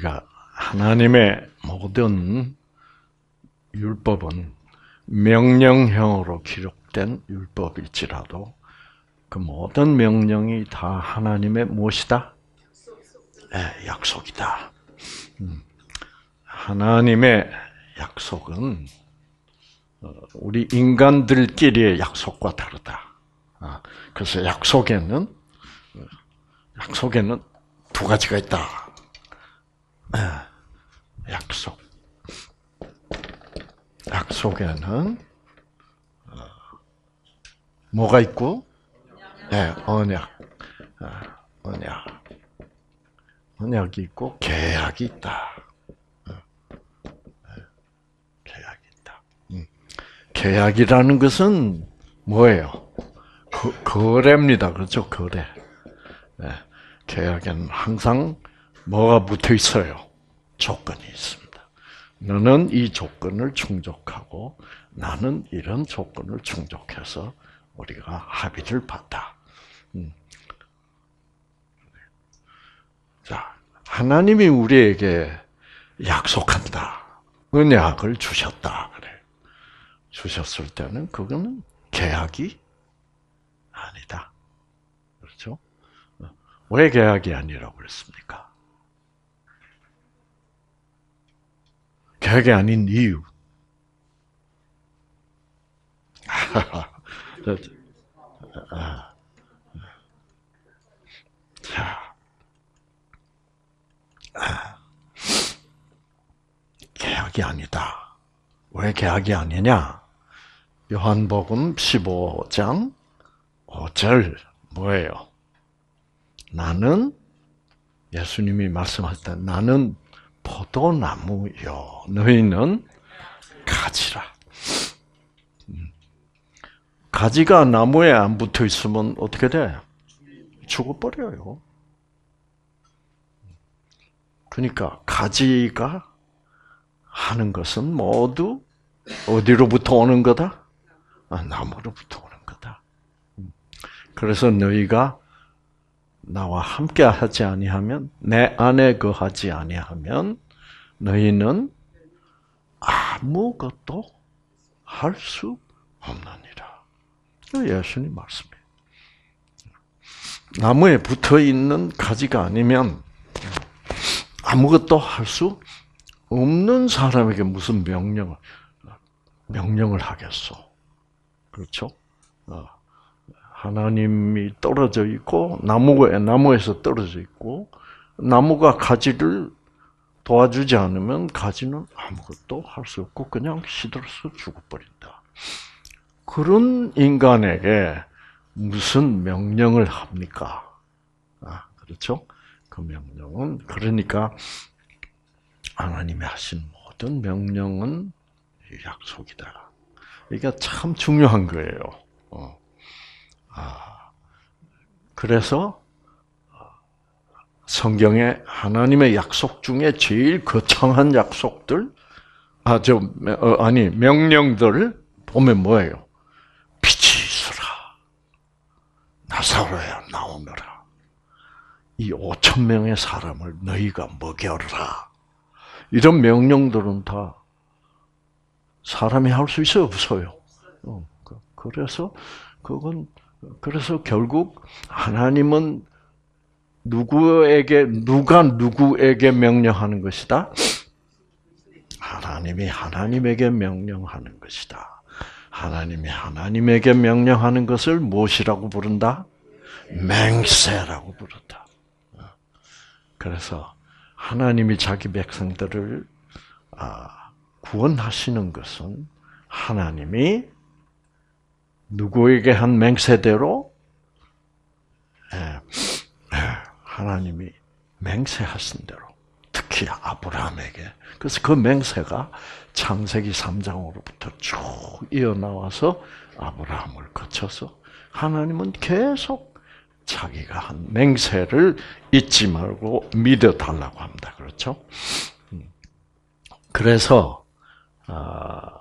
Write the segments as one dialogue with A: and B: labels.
A: 우리가 하나님의 모든 율법은 명령형으로 기록된 율법일지라도 그 모든 명령이 다 하나님의 무엇이다? 네, 약속이다. 음. 하나님의 약속은 어, 우리 인간들끼리의 약속과 다르다. 아, 그래서 약속에는 약속에는 두 가지가 있다. 네, 약속. 약속에는 어, 뭐가 있고? 네, 언약. 아, 언약. 언약이 있고 계약이 있다. 계약이 있다. 음. 계약이라는 것은 뭐예요? 거, 거래입니다. 그렇죠? 거래. 네. 계약에는 항상 뭐가 붙어 있어요? 조건이 있습니다. 너는 이 조건을 충족하고 나는 이런 조건을 충족해서 우리가 합의를 봤다. 음. 자, 하나님이 우리에게 약속한다. 은약을 주셨다. 그래. 주셨을 때는 그거는 계약이 아니다. 그렇죠? 왜 계약이 아니라고 그랬습니까? 계약이 아닌 이유. 자, 계약이 아니다. 왜 계약이 아니냐? 요한복음 15장 5절 뭐예요? 나는 예수님이 말씀하실 때 나는 포도나무요. 너희는 가지라. 음. 가지가 나무에 안 붙어 있으면 어떻게 돼? 죽어버려요. 그러니까 가지가 하는 것은 모두 어디로부터 오는 거다? 아, 나무로부터 오는 거다. 그래서 너희가 나와 함께 하지 아니하면 내 안에 거하지 아니하면 너희는 아무것도 할 수 없느니라. 예수님 말씀이에요. 나무에 붙어 있는 가지가 아니면 아무것도 할 수 없는 사람에게 무슨 명령을 명령을 하겠소? 그렇죠? 어. 하나님이 떨어져 있고 나무가 나무에서 떨어져 있고 나무가 가지를 도와주지 않으면 가지는 아무것도 할 수 없고 그냥 시들어서 죽어버린다. 그런 인간에게 무슨 명령을 합니까? 아, 그렇죠? 그 명령은 그러니까 하나님이 하신 모든 명령은 약속이다. 이게 참 중요한 거예요. 어. 아, 그래서 성경에 하나님의 약속 중에 제일 거창한 약속들, 아, 저, 어, 아니, 명령들을 보면 뭐예요? 빛이 있으라. 나사로야 나오너라. 이 5천 명의 사람을 너희가 먹여라. 이런 명령들은 다 사람이 할 수 있어요, 없어요? 어, 그, 그래서 그건 그래서 결국 하나님은 누구에게 누가 누구에게 명령하는 것이다? 하나님이 하나님에게 명령하는 것이다. 하나님이 하나님에게 명령하는 것을 무엇이라고 부른다? 맹세라고 부른다. 그래서 하나님이 자기 백성들을 아, 구원하시는 것은 하나님이 누구에게 한 맹세대로 예, 예, 하나님이 맹세하신 대로 특히 아브라함에게 그래서 그 맹세가 창세기 3장으로부터 쭉 이어나와서 아브라함을 거쳐서 하나님은 계속 자기가 한 맹세를 잊지 말고 믿어 달라고 합니다. 그렇죠? 음. 그래서 아,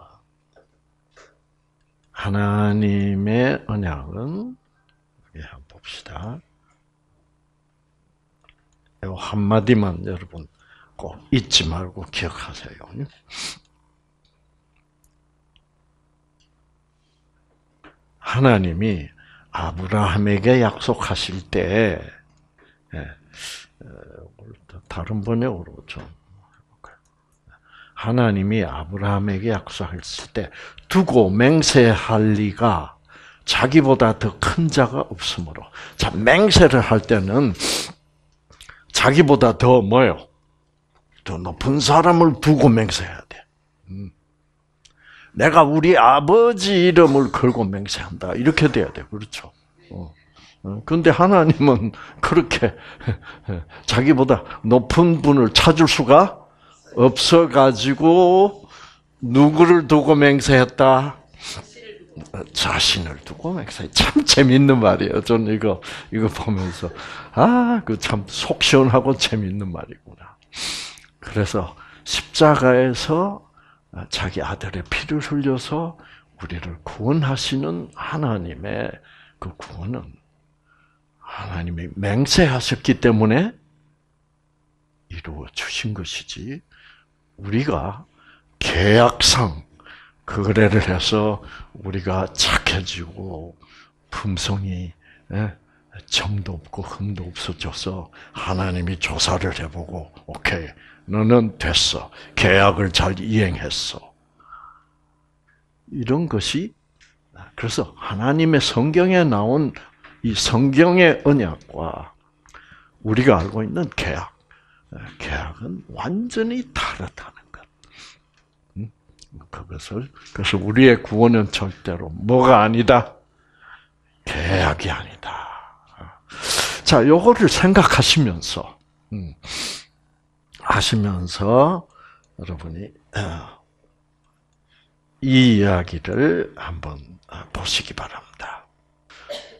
A: 하나님의 언약은 여기 한번 봅시다. 한 마디만 여러분 꼭 잊지 말고 기억하세요. 하나님이 아브라함에게 약속하실 때 예, 다른 번역으로 좀 하나님이 아브라함에게 약속했을 때 두고 맹세할 리가 자기보다 더 큰 자가 없으므로 자 맹세를 할 때는 자기보다 더 뭐요? 더 높은 사람을 두고 맹세해야 돼. 음. 내가 우리 아버지 이름을 걸고 맹세한다. 이렇게 돼야 돼. 그렇죠. 어. 어. 근데 하나님은 그렇게 자기보다 높은 분을 찾을 수가 없어가지고 누구를 두고 맹세했다? 자신을 두고 맹세. 참 재밌는 말이에요. 저는 이거 이거 보면서 아, 그 참 속 시원하고 재밌는 말이구나. 그래서 십자가에서 자기 아들의 피를 흘려서 우리를 구원하시는 하나님의 그 구원은 하나님이 맹세하셨기 때문에 이루어 주신 것이지 우리가 계약상 거래를 해서 우리가 착해지고 품성이 예, 점도 없고 흠도 없어져서 하나님이 조사를 해보고 오케이 너는 됐어. 계약을 잘 이행했어. 이런 것이 그래서 하나님의 성경에 나온 이 성경의 언약과 우리가 알고 있는 계약 계약은 완전히 다르다는 것. 음? 그것을 그래서 우리의 구원은 절대로 뭐가 아니다 계약이 아니다. 자, 요거를 생각하시면서, 음, 하시면서, 여러분이, 어, 이 이야기를 한번 어, 보시기 바랍니다.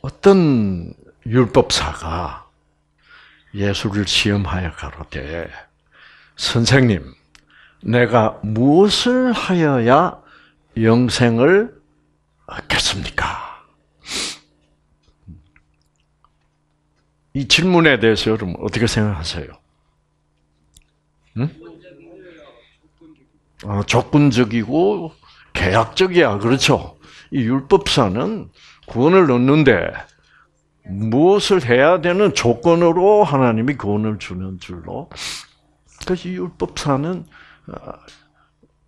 A: 어떤 율법사가 예수를 시험하여 가로되, 선생님, 내가 무엇을 하여야 영생을 얻겠습니까? 이 질문에 대해서 여러분 어떻게 생각하세요? 응? 어, 조건적이고 계약적이야, 그렇죠? 이 율법사는 구원을 얻는데 무엇을 해야 되는 조건으로 하나님이 구원을 주는 줄로. 그래서 이 율법사는 어,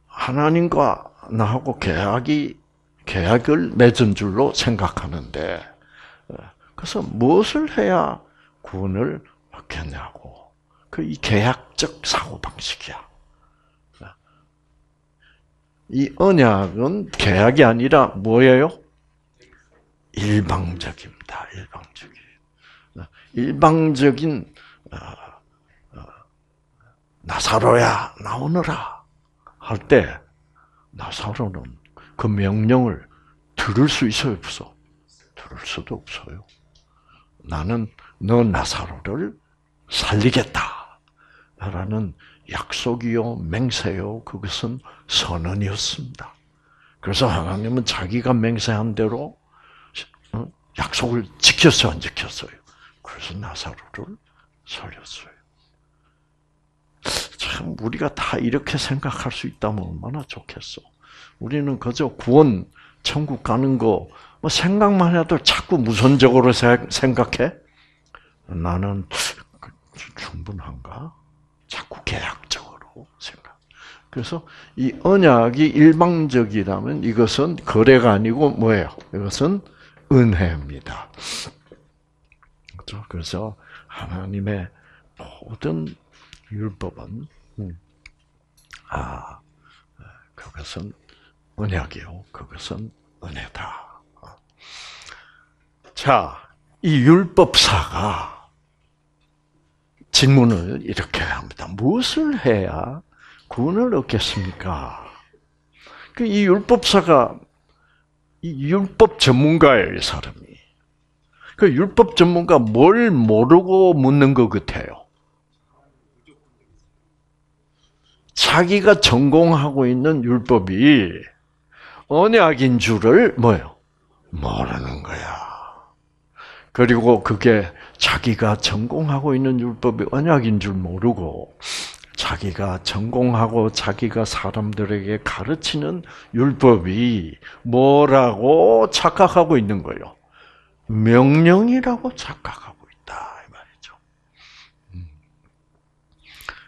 A: 하나님과 나하고 계약이 계약을 맺은 줄로 생각하는데, 어, 그래서 무엇을 해야 구원을 받겠냐고. 그 이 계약적 사고 방식이야. 이 언약은 계약이 아니라 뭐예요? 일방적입니다. 일방적이. 일방적인 어, 어, 나사로야 나오너라 할 때 나사로는 그 명령을 들을 수 있어요, 없어? 들을 수도 없어요. 나는 너 나사로를 살리겠다. 라는 약속이요, 맹세요, 그것은 선언이었습니다. 그래서 하나님은 자기가 맹세한 대로 어, 약속을 지켰어, 안 지켰어요? 그래서 나사로를 살렸어요. 참, 우리가 다 이렇게 생각할 수 있다면 얼마나 좋겠어. 우리는 그저 구원, 천국 가는 거, 뭐 생각만 해도 자꾸 무선적으로 생각해? 나는 충분한가? 자꾸 계약적으로 생각. 그래서 이 언약이 일방적이라면 이것은 거래가 아니고 뭐예요? 이것은 은혜입니다. 그렇죠? 그래서 하나님의 모든 율법은 음, 아 그것은 언약이요. 그것은 은혜다. 자, 이 율법사가 질문을 이렇게 합니다. 무엇을 해야 구원을 얻겠습니까? 그이 율법사가 이 율법 전문가예요, 이 사람이. 그 율법 전문가 뭘 모르고 묻는 것 같아요. 자기가 전공하고 있는 율법이 언약인 줄을 뭐요? 모르는 거야. 그리고 그게 자기가 전공하고 있는 율법이 언약인 줄 모르고 자기가 전공하고 자기가 사람들에게 가르치는 율법이 뭐라고 착각하고 있는 거예요. 명령이라고 착각하고 있다 이 말이죠. 음.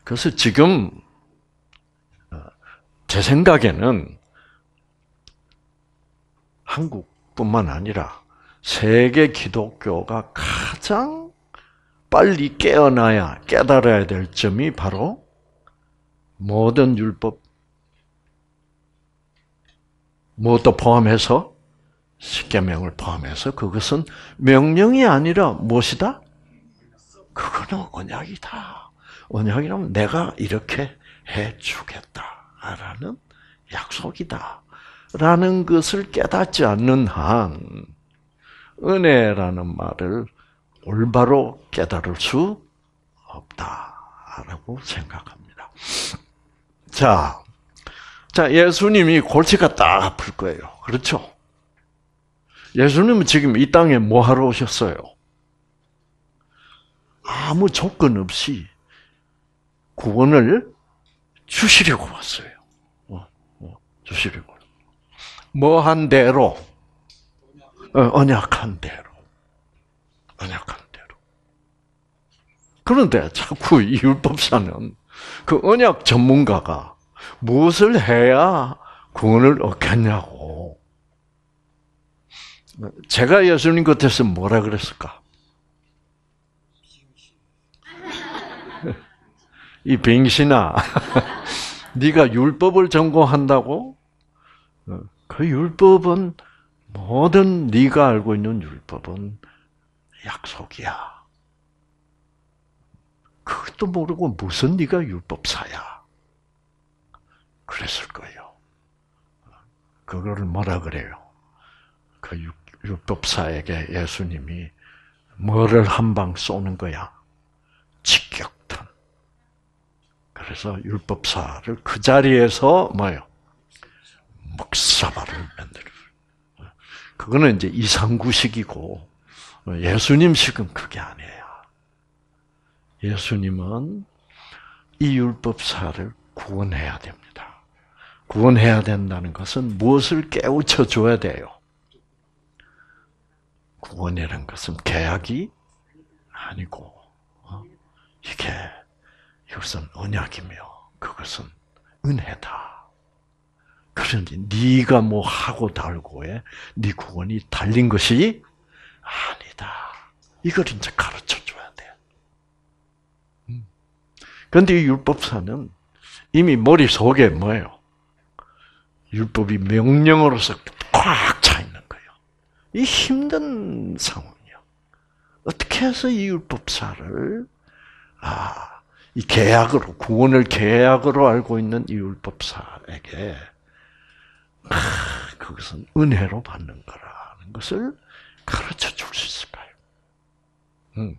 A: 그래서 지금 어, 제 생각에는 한국뿐만 아니라 세계 기독교가 가장 빨리 깨어나야 깨달아야 될 점이 바로 모든 율법 무엇도 포함해서 십계명을 포함해서 그것은 명령이 아니라 무엇이다? 그거는 언약이다. 언약이라면 내가 이렇게 해주겠다라는 약속이다. 라는 것을 깨닫지 않는 한 은혜라는 말을 올바로 깨달을 수 없다라고 생각합니다. 자, 자 예수님이 골치가 딱 아플 거예요. 그렇죠? 예수님은 지금 이 땅에 뭐 하러 오셨어요? 아무 조건 없이 구원을 주시려고 왔어요. 어, 어, 주시려고. 뭐한 대로? 어, 언약한 대로. 언약한 대로. 그런데 자꾸 이 율법사는 그 언약 전문가가 무엇을 해야 구원을 얻겠냐고. 제가 예수님 곁에서 뭐라 그랬을까? 이 빙신아, 네가 율법을 전공한다고? 어, 그 율법은 모든 네가 알고 있는 율법은 약속이야. 그것도 모르고 무슨 네가 율법사야. 그랬을 거예요. 그거를 뭐라 그래요? 그 율법사에게 예수님이 뭐를 한 방 쏘는 거야? 직격탄. 그래서 율법사를 그 자리에서 뭐요? 목사발을 만들어. 그거는 이제 이상구식이고 예수님식은 그게 아니에요. 예수님은 이 율법사를 구원해야 됩니다. 구원해야 된다는 것은 무엇을 깨우쳐 줘야 돼요? 구원이라는 것은 계약이 아니고 어? 이게 이것은 언약이며 그것은 은혜다. 그러니 네가 뭐 하고 달고에 네 구원이 달린 것이 아니다. 이걸 이제 가르쳐 줘야 돼. 그런데 이 율법사는 이미 머릿속에 뭐예요? 율법이 명령으로서 꽉 차 있는 거예요. 이 힘든 상황이요. 어떻게 해서 이 율법사를, 아, 이 계약으로, 구원을 계약으로 알고 있는 이 율법사에게, 아, 그것은 은혜로 받는 거라는 것을 가르쳐 줄 수 있을까요? 음.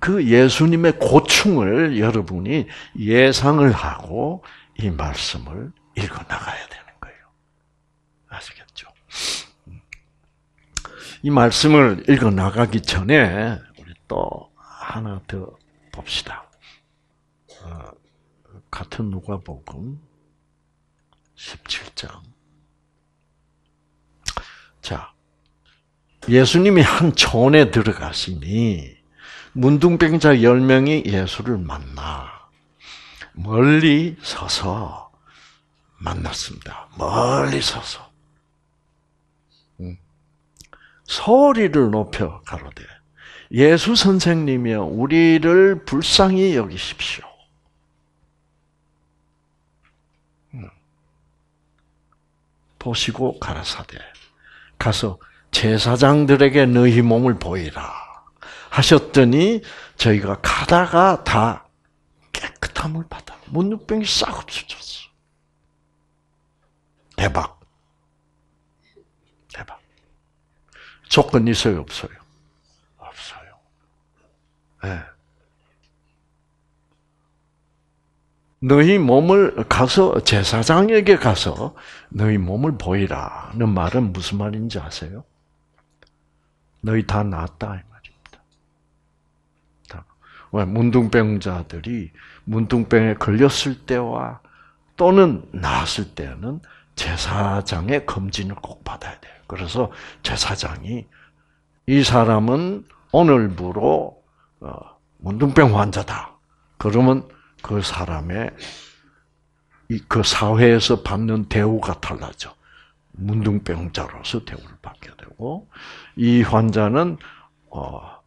A: 그 예수님의 고충을 여러분이 예상을 하고 이 말씀을 읽어 나가야 되는 거예요. 아시겠죠? 음. 이 말씀을 읽어 나가기 전에 우리 또 하나 더 봅시다. 어, 같은 누가복음 17장. 자, 예수님이 한 촌에 들어가시니 문둥병자 10명이 예수를 만나 멀리 서서 만났습니다. 멀리 서서. 음. 소리를 높여 가로되 예수 선생님이여 우리를 불쌍히 여기십시오. 음. 보시고 가라사대 가서 제사장들에게 너희 몸을 보이라 하셨더니 저희가 가다가 다 깨끗함을 받아 문둥병이 싹 없어졌어. 대박. 대박. 조건 있어요, 없어요? 없어요. 네. 너희 몸을 가서 제사장에게 가서 너희 몸을 보이라는 말은 무슨 말인지 아세요? 너희 다 낫다 문둥병자들이 문둥병에 걸렸을 때와 또는 나았을 때는 제사장의 검진을 꼭 받아야 돼요. 그래서 제사장이 이 사람은 오늘부로 어, 문둥병 환자다. 그러면 그 사람의 그 사회에서 받는 대우가 달라져. 문둥병자로서 대우를 받게 되고 이 환자는 어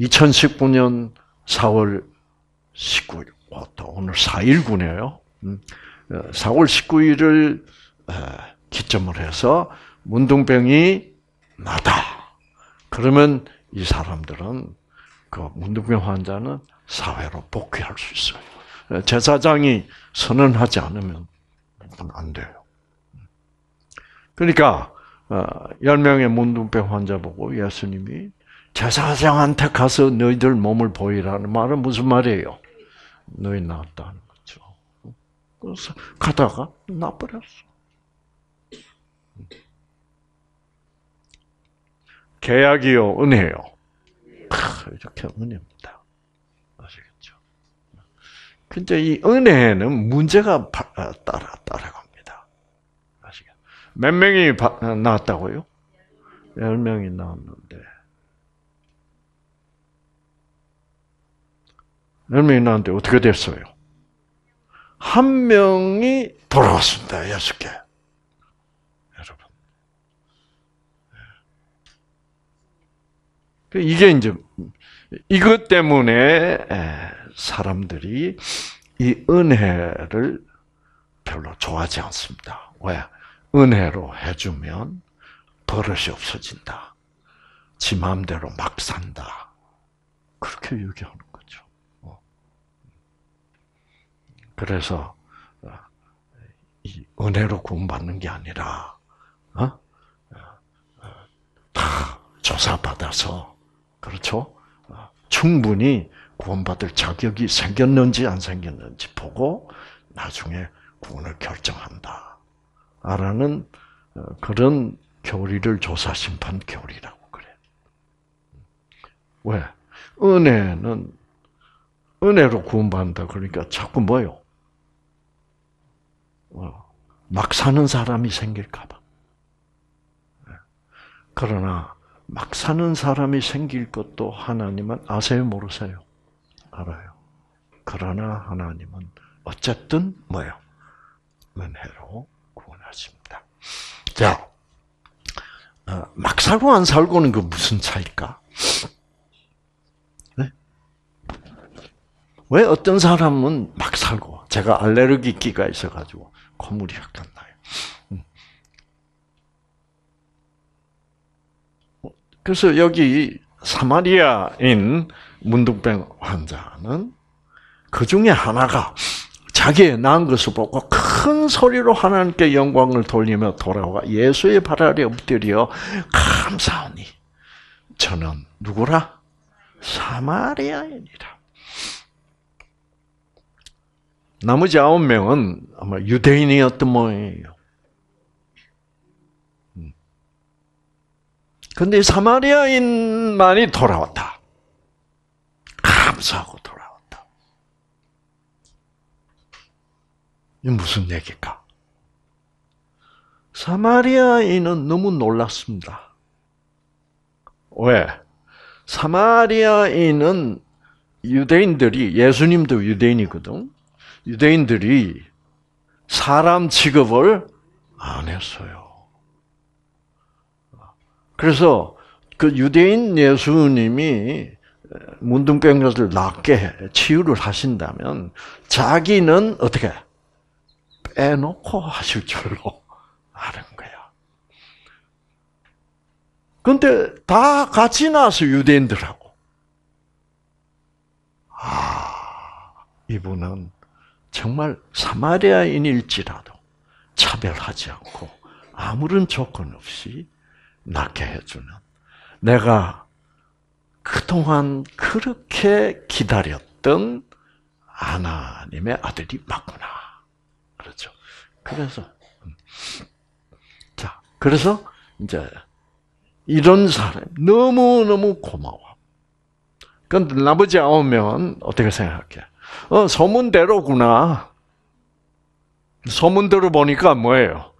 A: 2019년 4월 19일 오늘 4일군이에요. 4월 19일을 기점을 해서 문둥병이 나다. 그러면 이 사람들은 그 문둥병 환자는 사회로 복귀할 수 있어요. 제사장이 선언하지 않으면 안 돼요. 그러니까 10명의 어, 문둥병 환자 보고 예수님이 제사장한테 가서 너희들 몸을 보이라는 말은 무슨 말이에요? 너희 나았다는 거죠. 그래서 가다가 나버렸어. 계약이요, 은혜요. 이렇게 은혜입니다. 아시겠죠? 근데 이 은혜는 문제가 따라, 따라갑니다. 아시겠죠? 몇 명이 나왔다고요? 열 명이 나왔는데, 열 명이 나왔는데 어떻게 됐어요? 한 명이 돌아왔습니다. 여섯 개. 여러분. 그 이게 이제 이것 때문에 사람들이 이 은혜를 별로 좋아하지 않습니다. 왜? 은혜로 해주면 버릇이 없어진다. 지 마음대로 막 산다. 그렇게 얘기하는 거죠. 어. 그래서 어, 이 은혜로 구원받는 게 아니라 어? 다 조사받아서 그렇죠? 충분히 구원받을 자격이 생겼는지 안 생겼는지 보고 나중에 구원을 결정한다. 라는 어, 그런 교리를 조사 심판 교리라고 그래. 왜? 은혜는 은혜로 구원받는다 그러니까 자꾸 뭐요? 어, 막 사는 사람이 생길까봐. 네. 그러나 막 사는 사람이 생길 것도 하나님은 아세요, 모르세요? 알아요. 그러나 하나님은 어쨌든 뭐요? 은혜로 구원하십니다. 자, 어, 막 살고 안 살고는 그 무슨 차일까? 네? 왜 어떤 사람은 막 살고 제가 알레르기 기가 있어가지고 콧물이 약간 나요. 그래서 여기 사마리아인 문둥병 환자는 그 중에 하나가 자기의 낳은 것을 보고 큰 소리로 하나님께 영광을 돌리며 돌아와 예수의 발 아래 엎드려 감사하니 저는 누구라? 사마리아인이라. 나머지 아홉 명은 아마 유대인이었던 모양이에요. 근데 사마리아인만이 돌아왔다. 감사하고 돌아왔다. 이 무슨 얘기일까? 사마리아인은 너무 놀랐습니다. 왜? 사마리아인은 유대인들이 예수님도 유대인이거든. 유대인들이 사람 취급을 안 했어요. 그래서 그 유대인 예수님이 문둥병자를 낫게 치유를 하신다면 자기는 어떻게 빼놓고 하실 줄로 아는 거야. 근데 다 같이 나서 유대인들하고 아 이분은 정말 사마리아인일지라도 차별하지 않고 아무런 조건 없이 낫게 해주는 내가 그동안 그렇게 기다렸던 하나님의 아들이 맞구나. 그렇죠. 그래서 음. 자, 그래서 이제 이런 사람 너무 너무 고마워. 근데 나머지 명은 어떻게 생각해? 어, 소문대로구나. 소문대로 보니까 뭐예요?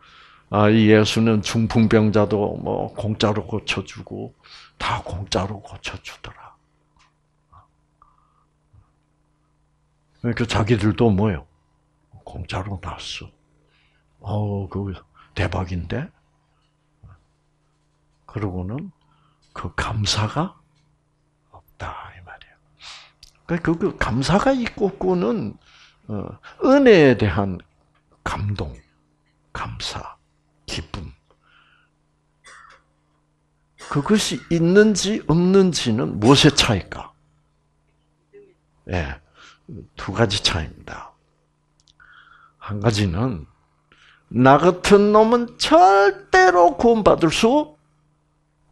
A: 아, 이 예수는 중풍병자도 뭐 공짜로 고쳐주고 다 공짜로 고쳐주더라. 그러니까 자기들도 뭐예요? 공짜로 났어. 어우, 그 대박인데? 그러고는 그 감사가 없다. 그러니까 그 감사가 있고 없고는 어, 은혜에 대한 감동, 감사, 기쁨 그것이 있는지 없는지는 무엇의 차이까? 예, 네, 두 가지 차이입니다. 한 가지는 나 같은 놈은 절대로 구원받을 수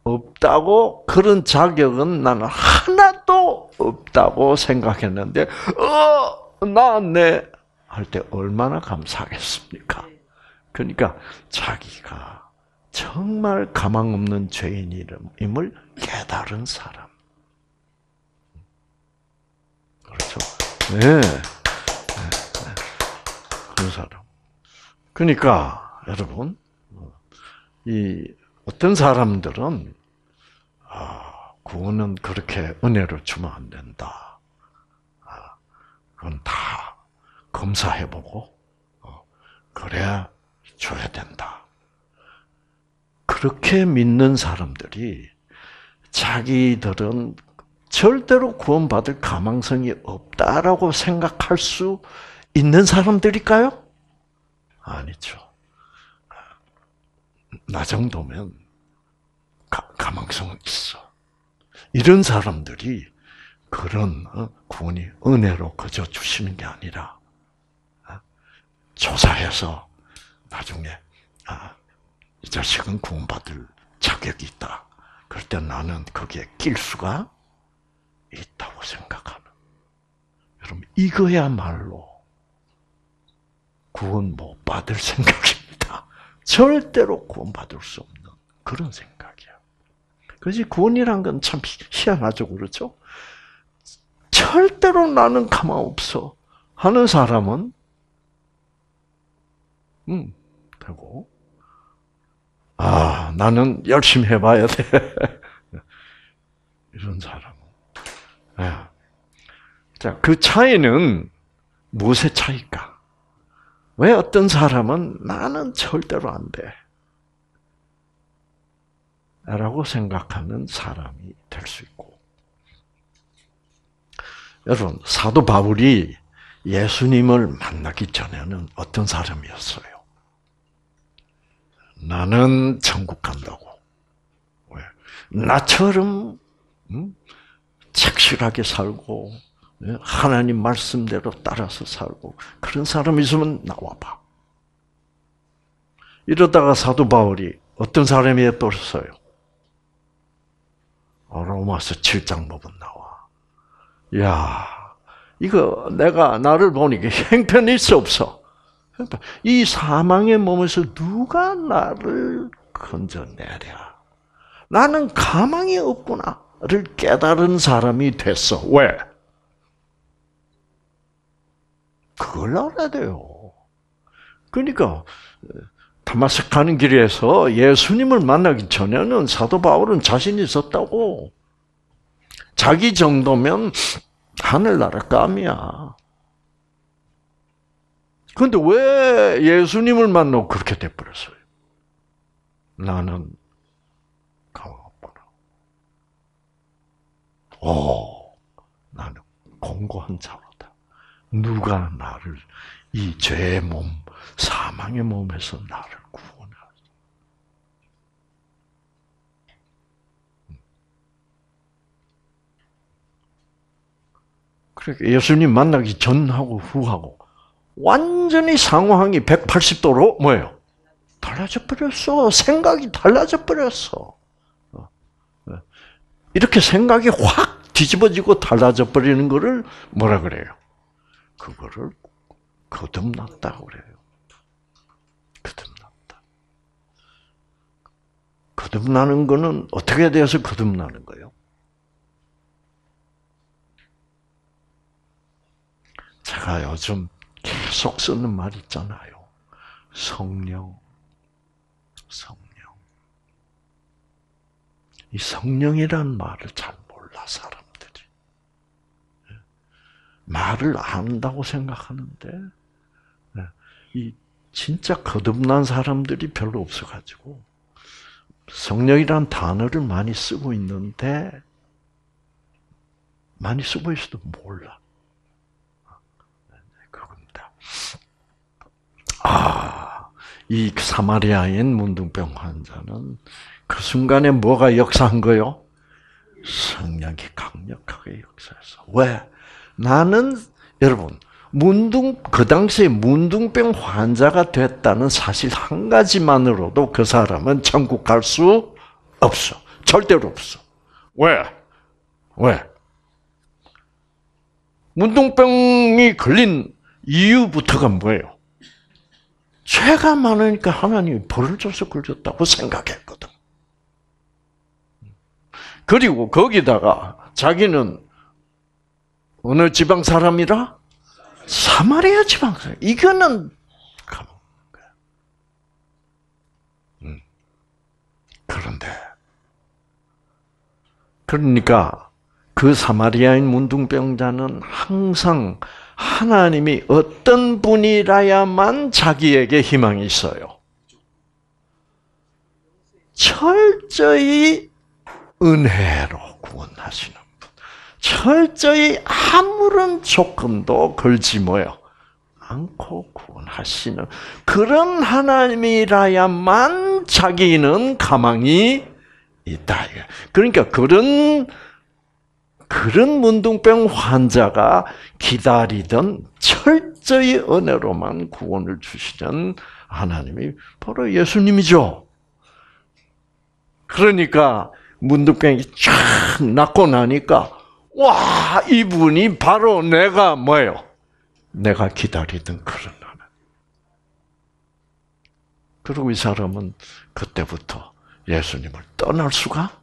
A: 없다고 그런 자격은 나는 하나도 없다고 생각했는데 어 나네 할 때 얼마나 감사하겠습니까? 그러니까 자기가 정말 가망 없는 죄인임을 깨달은 사람. 그렇죠? 네. 그런 사람. 그러니까 여러분 이 어떤 사람들은 아, 구원은 그렇게 은혜로 주면 안 된다. 아, 그건 다 검사해보고 어, 그래야 줘야 된다. 그렇게 믿는 사람들이 자기들은 절대로 구원받을 가망성이 없다라고 생각할 수 있는 사람들일까요? 아니죠. 나 정도면 가, 가망성은 있어. 이런 사람들이 그런 어, 구원이 은혜로 거저 주시는 게 아니라 어, 조사해서 나중에 아, 이 자식은 구원받을 자격이 있다. 그럴 때 나는 거기에 낄 수가 있다고 생각하는. 여러분 이거야말로 구원 못 받을 생각입니다. 절대로 구원 받을 수 없는 그런 생각이야. 그지 구원이란 건 참 희한하죠, 그렇죠? 절대로 나는 가망 없어 하는 사람은 음 되고 아 나는 열심히 해봐야 돼 이런 사람은 네. 자그 차이는 무엇의 차이까? 왜 어떤 사람은 나는 절대로 안 돼. 라고 생각하는 사람이 될 수 있고. 여러분, 사도 바울이 예수님을 만나기 전에는 어떤 사람이었어요? 나는 천국 간다고. 왜? 나처럼 음? 착실하게 살고 예? 하나님 말씀대로 따라서 살고 그런 사람 있으면 나와봐. 이러다가 사도 바울이 어떤 사람이? 어, 로마서 7장 보면 나와. 야, 이거 내가 나를 보니까 형편이 있어 없어. 이 사망의 몸에서 누가 나를 건져내랴. 나는 가망이 없구나를 깨달은 사람이 됐어. 왜? 그걸 알아야 돼요. 그러니까 다마스 가는 길에서 예수님을 만나기 전에는 사도 바울은 자신이 있었다고. 자기 정도면 하늘나라 감이야. 근데 왜 예수님을 만나고 그렇게 돼버렸어요? 나는 강하구나. 오, 나는 공고한 자로. 누가 나를 이 죄의 몸, 사망의 몸에서 나를 구원하지? 그러니까 예수님 만나기 전하고 후하고 완전히 상황이 180도로 뭐예요? 달라져 버렸어. 생각이 달라져 버렸어. 어, 어. 이렇게 생각이 확 뒤집어지고 달라져 버리는 것을 뭐라 그래요? 그거를 거듭났다고 그래요. 거듭났다. 거듭나는 거는 어떻게 되어서 거듭나는 거예요? 제가 요즘 계속 쓰는 말 있잖아요. 성령, 성령. 이 성령이란 말을 잘 몰라 사람. 말을 안다고 생각하는데 이 진짜 거듭난 사람들이 별로 없어가지고 성령이란 단어를 많이 쓰고 있는데 많이 쓰고 있어도 몰라. 그겁니다. 아, 이 사마리아인 문둥병 환자는 그 순간에 뭐가 역사한 거요? 성령이 강력하게 역사했어. 왜? 나는 여러분 문둥 그 당시에 문둥병 환자가 됐다는 사실 한 가지만으로도 그 사람은 천국 갈 수 없어. 절대로 없어. 왜? 왜? 문둥병이 걸린 이유부터가 뭐예요? 죄가 많으니까 하나님이 벌을 줘서 걸렸다고 생각했거든. 그리고 거기다가 자기는 어느 지방 사람이라? 사마리아 지방 사람. 이거는 음. 그런데 그러니까 그 사마리아인 문둥병자는 항상 하나님이 어떤 분이라야만 자기에게 희망이 있어요. 철저히 은혜로 구원하시는 분. 철저히 아무런 조건도 걸지 뭐요. 않고 구원하시는 그런 하나님이라야만 자기는 가망이 있다. 그러니까 그런 그런 문둥병 환자가 기다리던 철저히 은혜로만 구원을 주시는 하나님이 바로 예수님이죠. 그러니까 문둥병이 쫙 낫고 나니까 와 이분이 바로 내가 뭐예요? 내가 기다리던 그런 하나님. 그리고 이 사람은 그때부터 예수님을 떠날 수가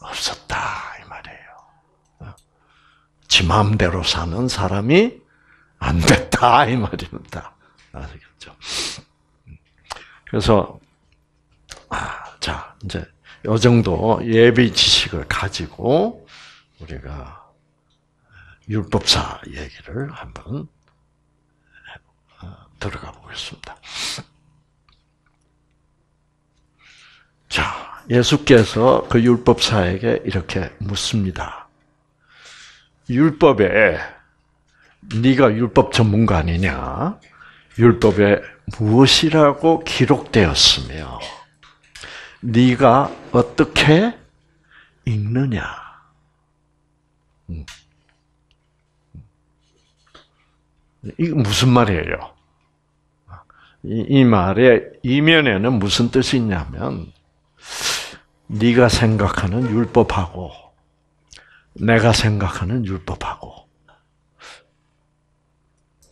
A: 없었다 이 말이에요. 지 마음대로 사는 사람이 안 됐다 이 말입니다. 아시겠죠? 그래서 아, 자 이제 요 정도 예비 지식을 가지고 우리가 율법사 얘기를 한번 어, 들어가 보겠습니다. 자, 예수께서 그 율법사에게 이렇게 묻습니다. 율법에 네가 율법 전문가 아니냐? 율법에 무엇이라고 기록되었으며 네가 어떻게 읽느냐? 음. 이게 무슨 말이에요? 이, 이 말의 이면에는 무슨 뜻이 있냐면 네가 생각하는 율법하고 내가 생각하는 율법하고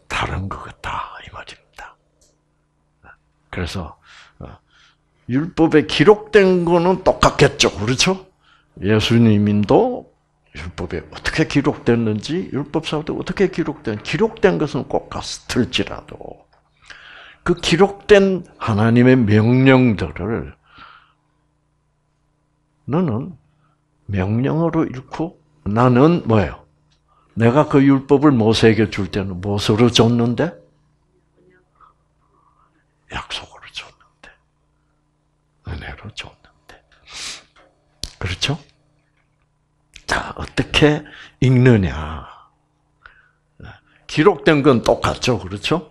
A: 다른 것 같다 이 말입니다. 그래서 어, 율법에 기록된 거는 똑같겠죠, 그렇죠? 예수님도 율법에 어떻게 기록됐는지 율법사도 어떻게 기록된 기록된 것은 똑같을지라도 그 기록된 하나님의 명령들을 너는 명령으로 읽고 나는 뭐예요? 내가 그 율법을 모세에게 줄 때는 무엇으로 줬는데? 약속으로 줬는데. 은혜로 줬는데. 그렇죠? 자, 어떻게 읽느냐. 기록된 건 똑같죠. 그렇죠?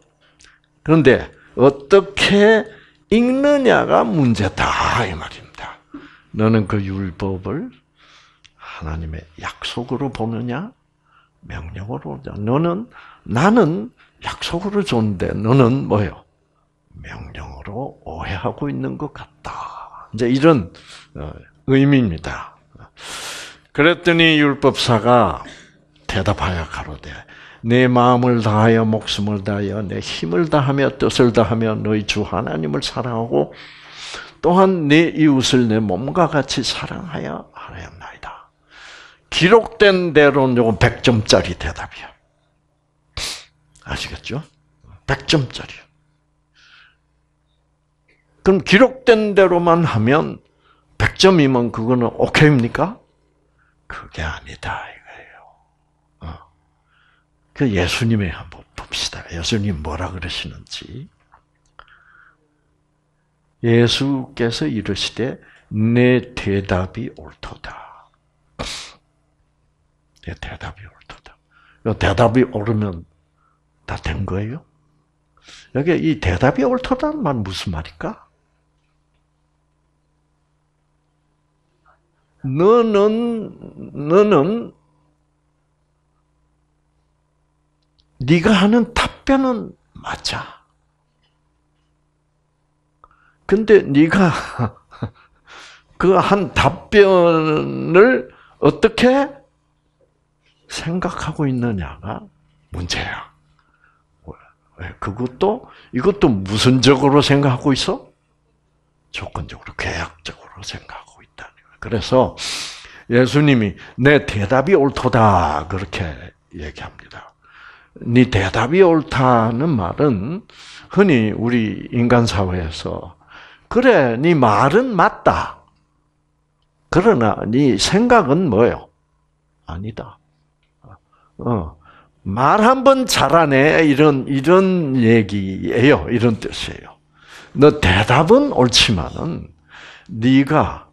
A: 그런데 어떻게 읽느냐가 문제다. 이 말입니다. 너는 그 율법을 하나님의 약속으로 보느냐? 명령으로 보느냐? 너는, 나는 약속으로 줬는데 너는 뭐요? 명령으로 오해하고 있는 것 같다. 이제 이런 어, 의미입니다. 그랬더니 율법사가 대답하여 가로되 내 마음을 다하여 목숨을 다하여 내 힘을 다하며 뜻을 다하며 너희 주 하나님을 사랑하고 또한 내 이웃을 내 몸과 같이 사랑하여 하였나이다. 기록된 대로는 요건 100점짜리 대답이야. 아시겠죠? 100점짜리. 그럼 기록된 대로만 하면 100점이면 그거는 오케이입니까? 그게 아니다 이거예요. 어. 그 예수님의 한번 봅시다. 예수님 뭐라 그러시는지. 예수께서 이르시되 내 대답이 옳도다. 내 대답이 옳도다. 대답이 옳으면 다 된 거예요? 여기 이 대답이 옳다는 말 무슨 말일까? 너는 너는 네가 하는 답변은 맞아. 근데 네가 그 한 답변을 어떻게 생각하고 있느냐가 문제야. 왜? 그것도 이것도 무슨 적으로 생각하고 있어? 조건적으로, 계약적으로 생각하고. 그래서 예수님이 내 대답이 옳도다 그렇게 얘기합니다. 네 대답이 옳다는 말은 흔히 우리 인간 사회에서 그래, 네 말은 맞다. 그러나 네 생각은 뭐요? 아니다. 어, 말 한 번 잘하네 이런 이런 얘기예요. 이런 뜻이에요. 너 대답은 옳지만은 네가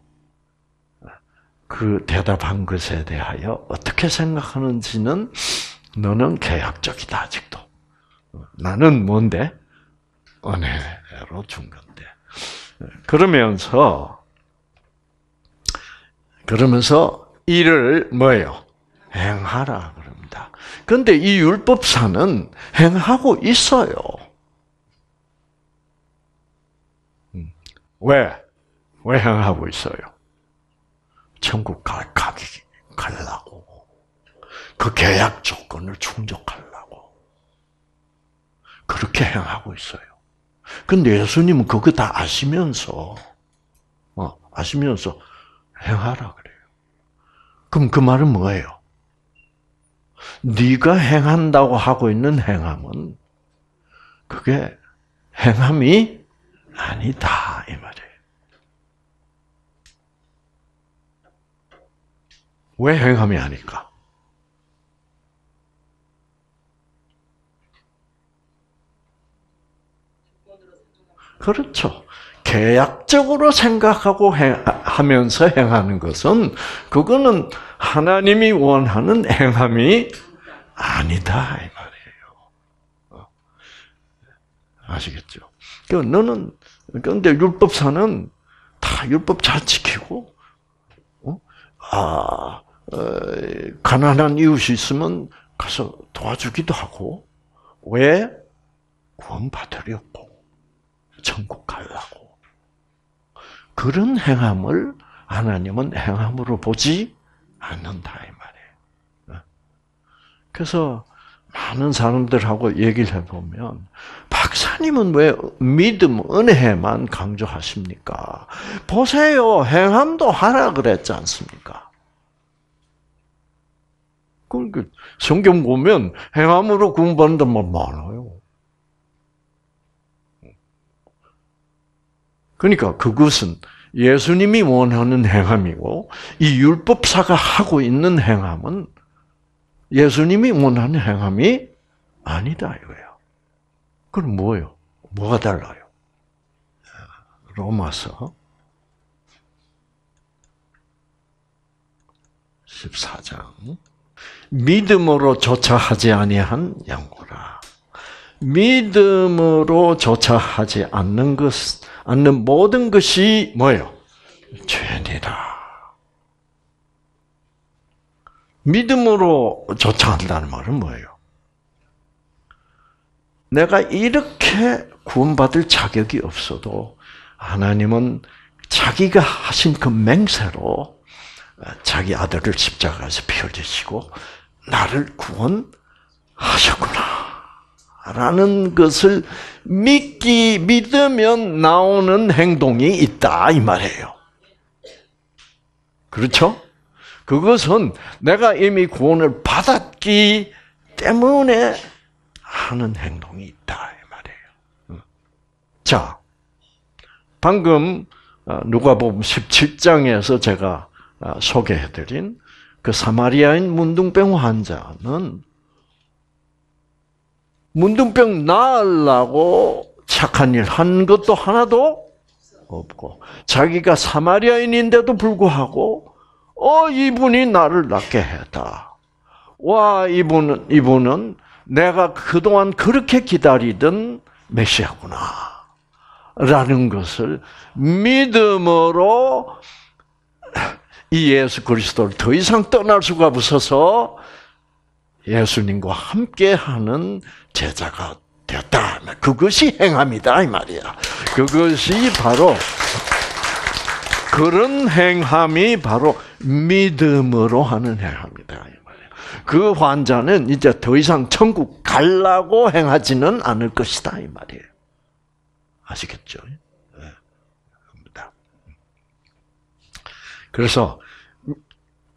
A: 그 대답한 것에 대하여 어떻게 생각하는지는 너는 계약적이다 아직도. 나는 뭔데? 은혜로 준 건데. 그러면서 그러면서 이를 뭐예요? 행하라 그럽니다. 그런데 이 율법사는 행하고 있어요. 음. 왜? 왜 행하고 있어요? 천국 가, 가기, 가려고. 그 계약 조건을 충족하려고. 그렇게 행하고 있어요. 근데 예수님은 그거 다 아시면서, 어, 아시면서 행하라 그래요. 그럼 그 말은 뭐예요? 네가 행한다고 하고 있는 행함은 그게 행함이 아니다 이 말이에요. 왜 행함이 아닐까? 그렇죠. 계약적으로 생각하고 행, 하면서 행하는 것은 그거는 하나님이 원하는 행함이 아니다 이 말이에요. 어. 아시겠죠? 그 너는 그런데 율법사는 다 율법 잘 지키고 어? 아 어, 가난한 이웃이 있으면 가서 도와주기도 하고 왜 구원 받으려고 천국 가려고 그런 행함을 하나님은 행함으로 보지 않는다 이 말이에요. 그래서 많은 사람들하고 얘기를 해보면 박사님은 왜 믿음, 은혜만 강조하십니까? 보세요, 행함도 하라 그랬지 않습니까? 그러니까 성경 보면 행함으로 구원받는 말 많아요. 그러니까 그것은 예수님이 원하는 행함이고 이 율법사가 하고 있는 행함은 예수님이 원하는 행함이 아니다 이거예요. 그럼 뭐예요? 뭐가 달라요? 로마서 14장 믿음으로 조차 하지 아니한 양고라. 믿음으로 조차 하지 않는 것 않는 모든 것이 뭐예요? 죄니라. 믿음으로 조차 한다는 말은 뭐예요? 내가 이렇게 구원받을 자격이 없어도 하나님은 자기가 하신 그 맹세로 자기 아들을 십자가에서 피 흘리시고 나를 구원하셨구나. 라는 것을 믿기, 믿으면 나오는 행동이 있다, 이 말이에요. 그렇죠? 그것은 내가 이미 구원을 받았기 때문에 하는 행동이 있다 이 말이에요. 자, 방금 어, 누가복음 17장에서 제가 어, 소개해드린 그 사마리아인 문둥병 환자는 문둥병 나으려고 착한 일 한 것도 하나도 없고 자기가 사마리아인인데도 불구하고 어 이분이 나를 낫게 했다. 와 이분은 이분은 내가 그동안 그렇게 기다리던 메시아구나. 라는 것을 믿음으로 이 예수 그리스도를 더 이상 떠날 수가 없어서 예수님과 함께하는 제자가 되었다. 그것이 행함이다 이 말이야. 그것이 바로 그런 행함이 바로 믿음으로 하는 행함이다. 그 환자는 이제 더 이상 천국 갈라고 행하지는 않을 것이다 이 말이에요. 아시겠죠? 그래서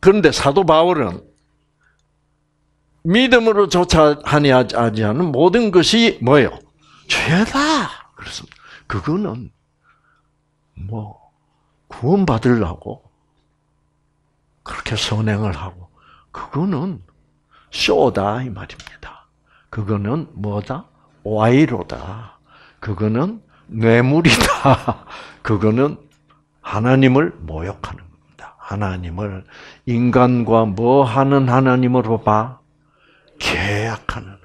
A: 그런데 사도 바울은 믿음으로 조차 하니 하지 않은 모든 것이 뭐예요? 죄다. 그렇습니다. 그거는 뭐 구원 받으려고 그렇게 선행을 하고 그거는 쇼다 이 말입니다. 그거는 뭐다? 와이로다. 그거는 뇌물이다. 그거는 하나님을 모욕하는. 하나님을 인간과 뭐 하는 하나님으로 봐? 계약하는 하나님.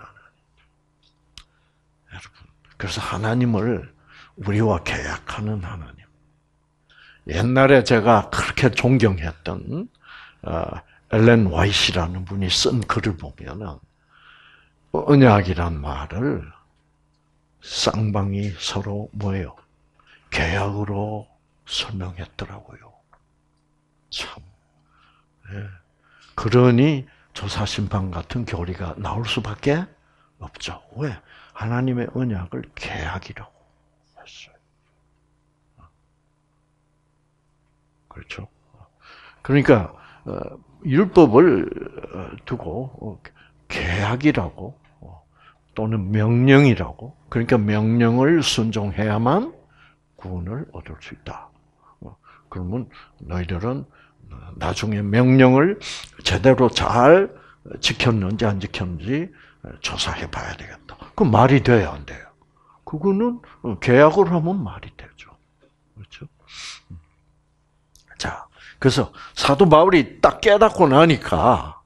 A: 여러분, 그래서 하나님을 우리와 계약하는 하나님. 옛날에 제가 그렇게 존경했던 어, 엘렌 와이시라는 분이 쓴 글을 보면은 언약이란 말을 쌍방이 서로 뭐예요? 계약으로 설명했더라고요. 참. 예. 그러니 조사심판 같은 교리가 나올 수밖에 없죠. 왜? 하나님의 언약을 계약이라고 했어요. 그렇죠. 그러니까 어, 율법을 어, 두고 어, 계약이라고 또는 명령이라고 그러니까 명령을 순종해야만 구원을 얻을 수 있다. 그러면 너희들은 나중에 명령을 제대로 잘 지켰는지 안 지켰는지 조사해 봐야 되겠다. 그 말이 돼야 안 돼요. 그거는 계약을 하면 말이 되죠. 그렇죠? 자, 그래서 사도 바울이 딱 깨닫고 나니까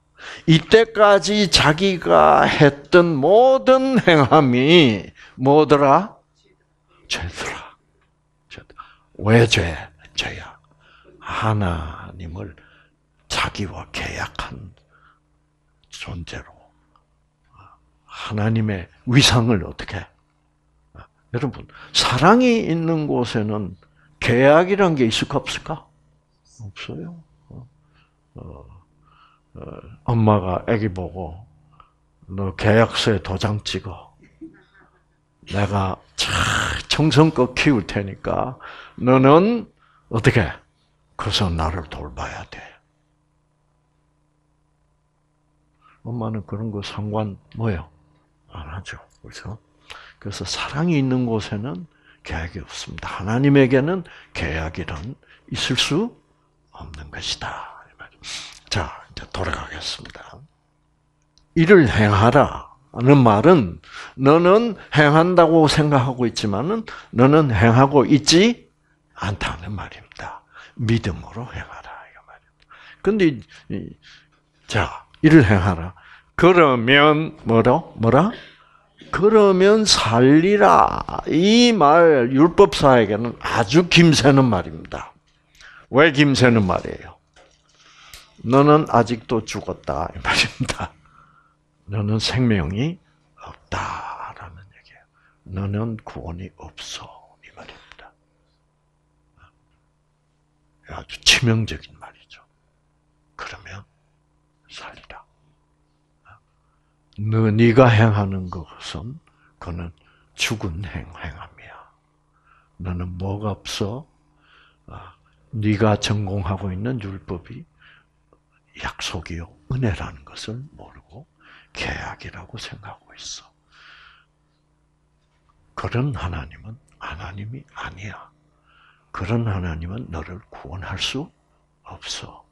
A: 이때까지 자기가 했던 모든 행함이 뭐더라? 죄더라. 왜 죄? 죄야. 하나 님을 자기와 계약한 존재로 하나님의 위상을 어떻게? 여러분 사랑이 있는 곳에는 계약이란 게 있을까 없을까? 없어요. 어, 어, 엄마가 아기 보고 너 계약서에 도장 찍어. 내가 정성껏 키울 테니까 너는 어떻게? 그래서 나를 돌봐야 돼. 엄마는 그런 거 상관 뭐요? 안 하죠. 그렇죠? 그래서 사랑이 있는 곳에는 계약이 없습니다. 하나님에게는 계약이란 있을 수 없는 것이다. 자, 이제 돌아가겠습니다. 이를 행하라. 는 말은 너는 행한다고 생각하고 있지만은 너는 행하고 있지 않다는 말입니다. 믿음으로 행하라. 근데 자 이를 행하라. 그러면 뭐라 뭐라? 그러면 살리라. 이 말 율법사에게는 아주 김새는 말입니다. 왜 김새는 말이에요? 너는 아직도 죽었다 이 말입니다. 너는 생명이 없다라는 얘기예요. 너는 구원이 없어 이 말입니다. 아주 치명적인 말이죠. 그러면 살리라. 너 네가 행하는 것은 그는 죽은 행 행함이야. 너는 뭐가 없어? 아, 네가 전공하고 있는 율법이 약속이요 은혜라는 것을 모르고 계약이라고 생각하고 있어. 그런 하나님은 하나님이 아니야. 그런 하나님은 너를 구원할 수 없어.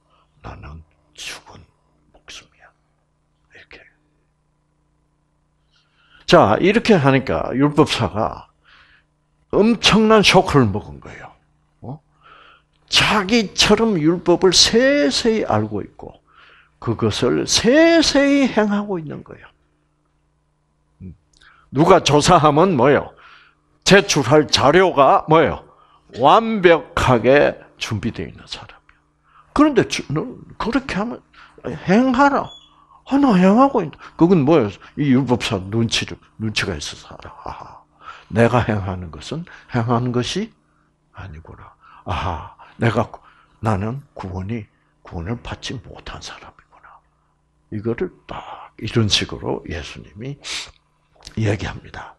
A: 나는 죽은 목숨이야. 이렇게. 자, 이렇게 하니까 율법사가 엄청난 쇼크를 먹은 거예요. 어? 자기처럼 율법을 세세히 알고 있고 그것을 세세히 행하고 있는 거예요. 음. 누가 조사하면 뭐요? 제출할 자료가 뭐요? 완벽하게 준비되어 있는 사람이야. 그런데 너 그렇게 하면 행하라. 아, 나 행하고 있다. 그건 뭐예요? 이 율법사 눈치를 눈치가 있어서 알아. 아하. 내가 행하는 것은 행하는 것이 아니구나. 아하. 내가 나는 구원이 구원을 받지 못한 사람이구나. 이거를 딱 이런 식으로 예수님이 얘기합니다.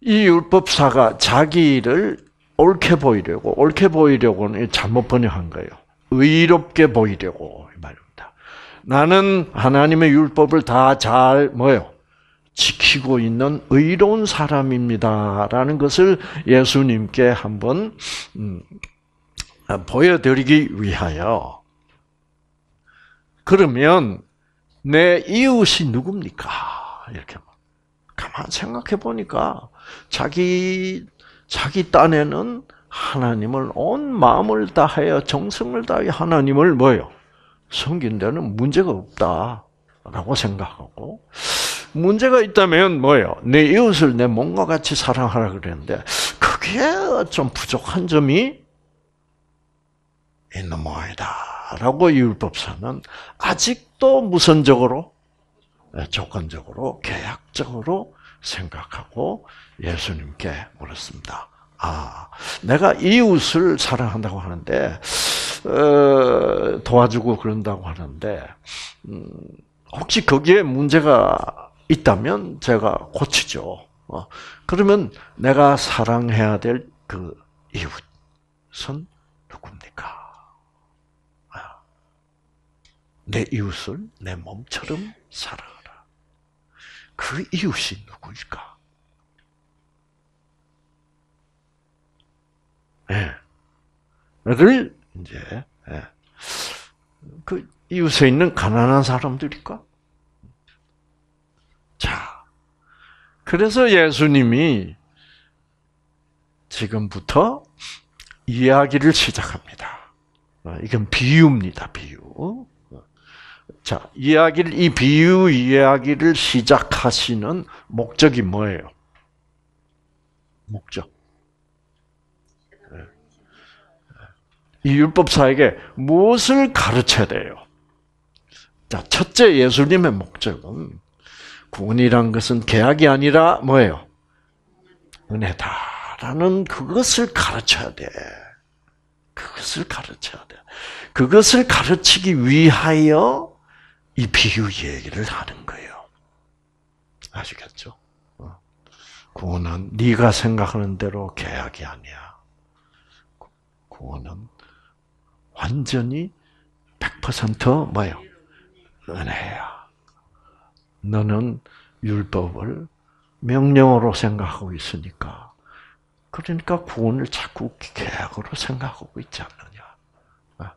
A: 이 율법사가 자기를 옳게 보이려고, 옳게 보이려고는 잘못 번역한 거예요. 의롭게 보이려고 말입니다. 나는 하나님의 율법을 다 잘 뭐요? 지키고 있는 의로운 사람입니다라는 것을 예수님께 한번 음, 보여드리기 위하여 그러면 내 이웃이 누굽니까? 이렇게 가만 생각해 보니까 자기 자기 딴에는 하나님을 온 마음을 다하여 정성을 다하여 하나님을 뭐요? 섬긴 데는 문제가 없다라고 생각하고 문제가 있다면 뭐요? 내 이웃을 내 몸과 같이 사랑하라 그랬는데 그게 좀 부족한 점이 있는 모양이다라고 율법사는 아직도 무선적으로 조건적으로 계약적으로 생각하고 예수님께 물었습니다. 아, 내가 이웃을 사랑한다고 하는데 어, 도와주고 그런다고 하는데 음, 혹시 거기에 문제가 있다면 제가 고치죠. 어, 그러면 내가 사랑해야 될 그 이웃은 누굽니까? 아, 내 이웃을 내 몸처럼 사랑하라. 그 이웃이 누구일까? 예. 를 이제 예. 그 이웃에 있는 가난한 사람들일까? 자, 그래서 예수님이 지금부터 이야기를 시작합니다. 어, 이건 비유입니다, 비유. 자, 이야기를, 이 비유 이야기를 시작하시는 목적이 뭐예요? 목적. 이 율법사에게 무엇을 가르쳐야 돼요? 자, 첫째 예수님의 목적은 구원이란 것은 계약이 아니라 뭐예요? 은혜다라는 그것을 가르쳐야 돼. 그것을 가르쳐야 돼. 그것을 가르치기 위하여 이 비유 얘기를 하는 거예요. 아시겠죠? 어. 구원은 네가 생각하는 대로 계약이 아니야. 구원은 완전히 100% 뭐예요? 은혜야. 너는 율법을 명령으로 생각하고 있으니까 그러니까 구원을 자꾸 계약으로 생각하고 있지 않느냐. 아,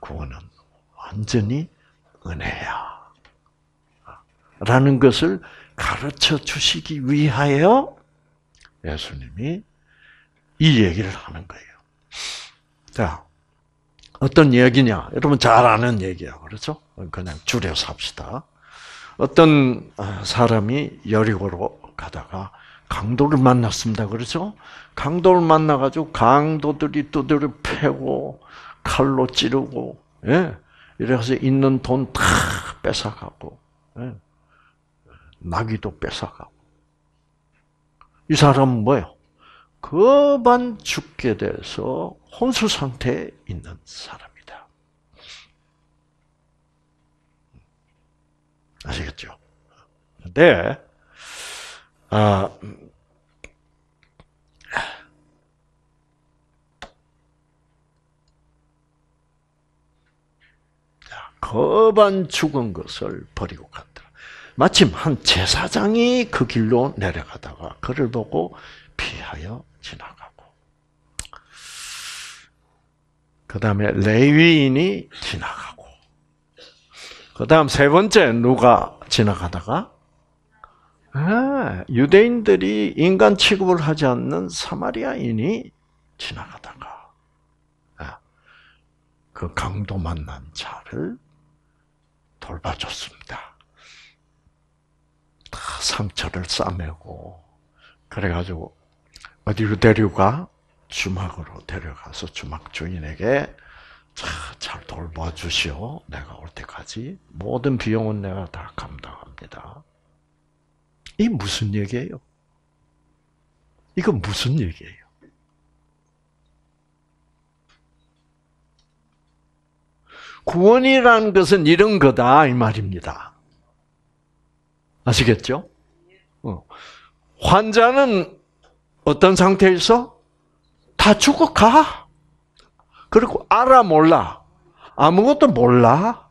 A: 구원은 완전히 은혜야. 라는 것을 가르쳐 주시기 위하여 예수님이 이 얘기를 하는 거예요. 자, 어떤 얘기냐? 여러분 잘 아는 얘기야. 그렇죠? 그냥 줄여서 합시다. 어떤 아, 사람이 여리고로 가다가 강도를 만났습니다. 그렇죠? 강도를 만나가지고 강도들이 두드려 패고 칼로 찌르고, 예. 이래서 있는 돈 다 뺏어가고, 예. 나귀도 뺏어가고. 이 사람은 뭐예요? 그만 죽게 돼서 혼수 상태에 있는 사람이다. 아시겠죠? 근데 아, 거반 죽은 것을 버리고 간다. 마침 한 제사장이 그 길로 내려가다가 그를 보고 피하여 지나가고. 그 다음에 레위인이 지나가고. 그 다음 세 번째 누가 지나가다가? 아, 유대인들이 인간 취급을 하지 않는 사마리아인이 지나가다가. 아, 그 강도 만난 자를 돌봐줬습니다. 다 상처를 싸매고 그래가지고 어디로 데려가? 주막으로 데려가서 주막 주인에게 잘 돌봐주시오. 내가 올 때까지 모든 비용은 내가 다 감당합니다. 이 무슨 얘기예요? 이건 무슨 얘기예요? 구원이라는 것은 이런 거다 이 말입니다. 아시겠죠? 어. 환자는 어떤 상태에서 다 죽어 가. 그리고 알아 몰라. 아무것도 몰라.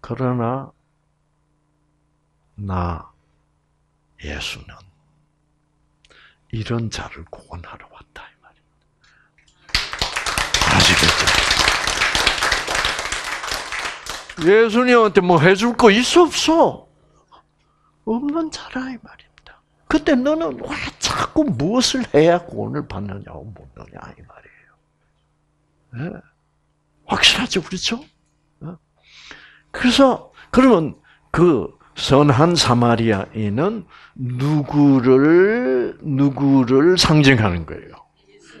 A: 그러나 나 예수는 이런 자를 구원하러 왔다 이 말입니다. 아시겠죠? 예수님한테 뭐 해줄 거 있어 없어? 없는 자라 이 말입니다. 그때 너는 왜 자꾸 무엇을 해야 구원을 받느냐고 묻느냐 이 말이에요. 네. 확실하죠, 그렇죠? 네. 그래서 그러면 그 선한 사마리아인은 누구를 누구를 상징하는 거예요.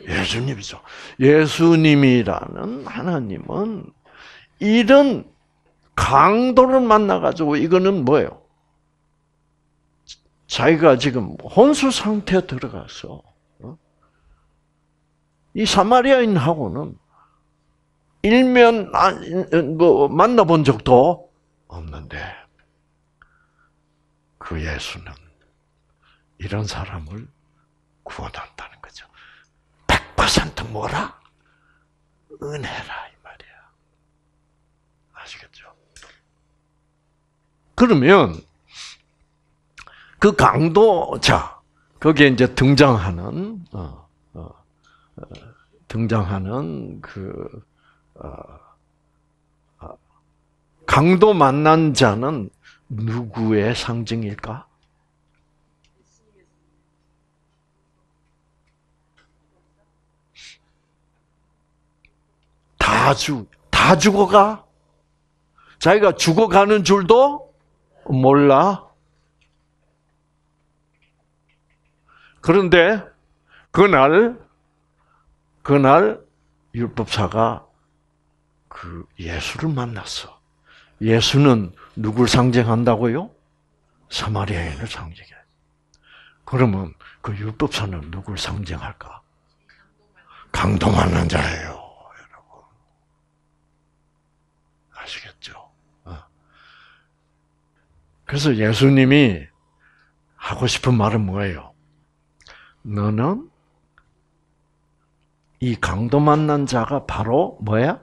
A: 예수님이죠. 예수님이라는 하나님은 이런 강도를 만나가지고 이거는 뭐예요? 자기가 지금 혼수 상태에 들어가서 어? 이 사마리아인하고는 일면 뭐 만나본 적도 없는데 그 예수는 이런 사람을 구원한다는 거죠. 100% 뭐라? 은혜라 이 말이야. 아시겠죠? 그러면 그 강도 자 거기에 이제 등장하는 어, 어, 어, 등장하는 그 어, 어, 강도 만난 자는 누구의 상징일까? 다 죽, 다 죽어가? 자기가 죽어가는 줄도 몰라? 그런데, 그날, 그날, 율법사가 그 예수를 만났어. 예수는 누굴 상징한다고요? 사마리아인을 상징해. 그러면 그 율법사는 누굴 상징할까? 강동하는 자예요, 여러분. 아시겠죠? 어. 그래서 예수님이 하고 싶은 말은 뭐예요? 너는 이 강도 만난 자가 바로 뭐야?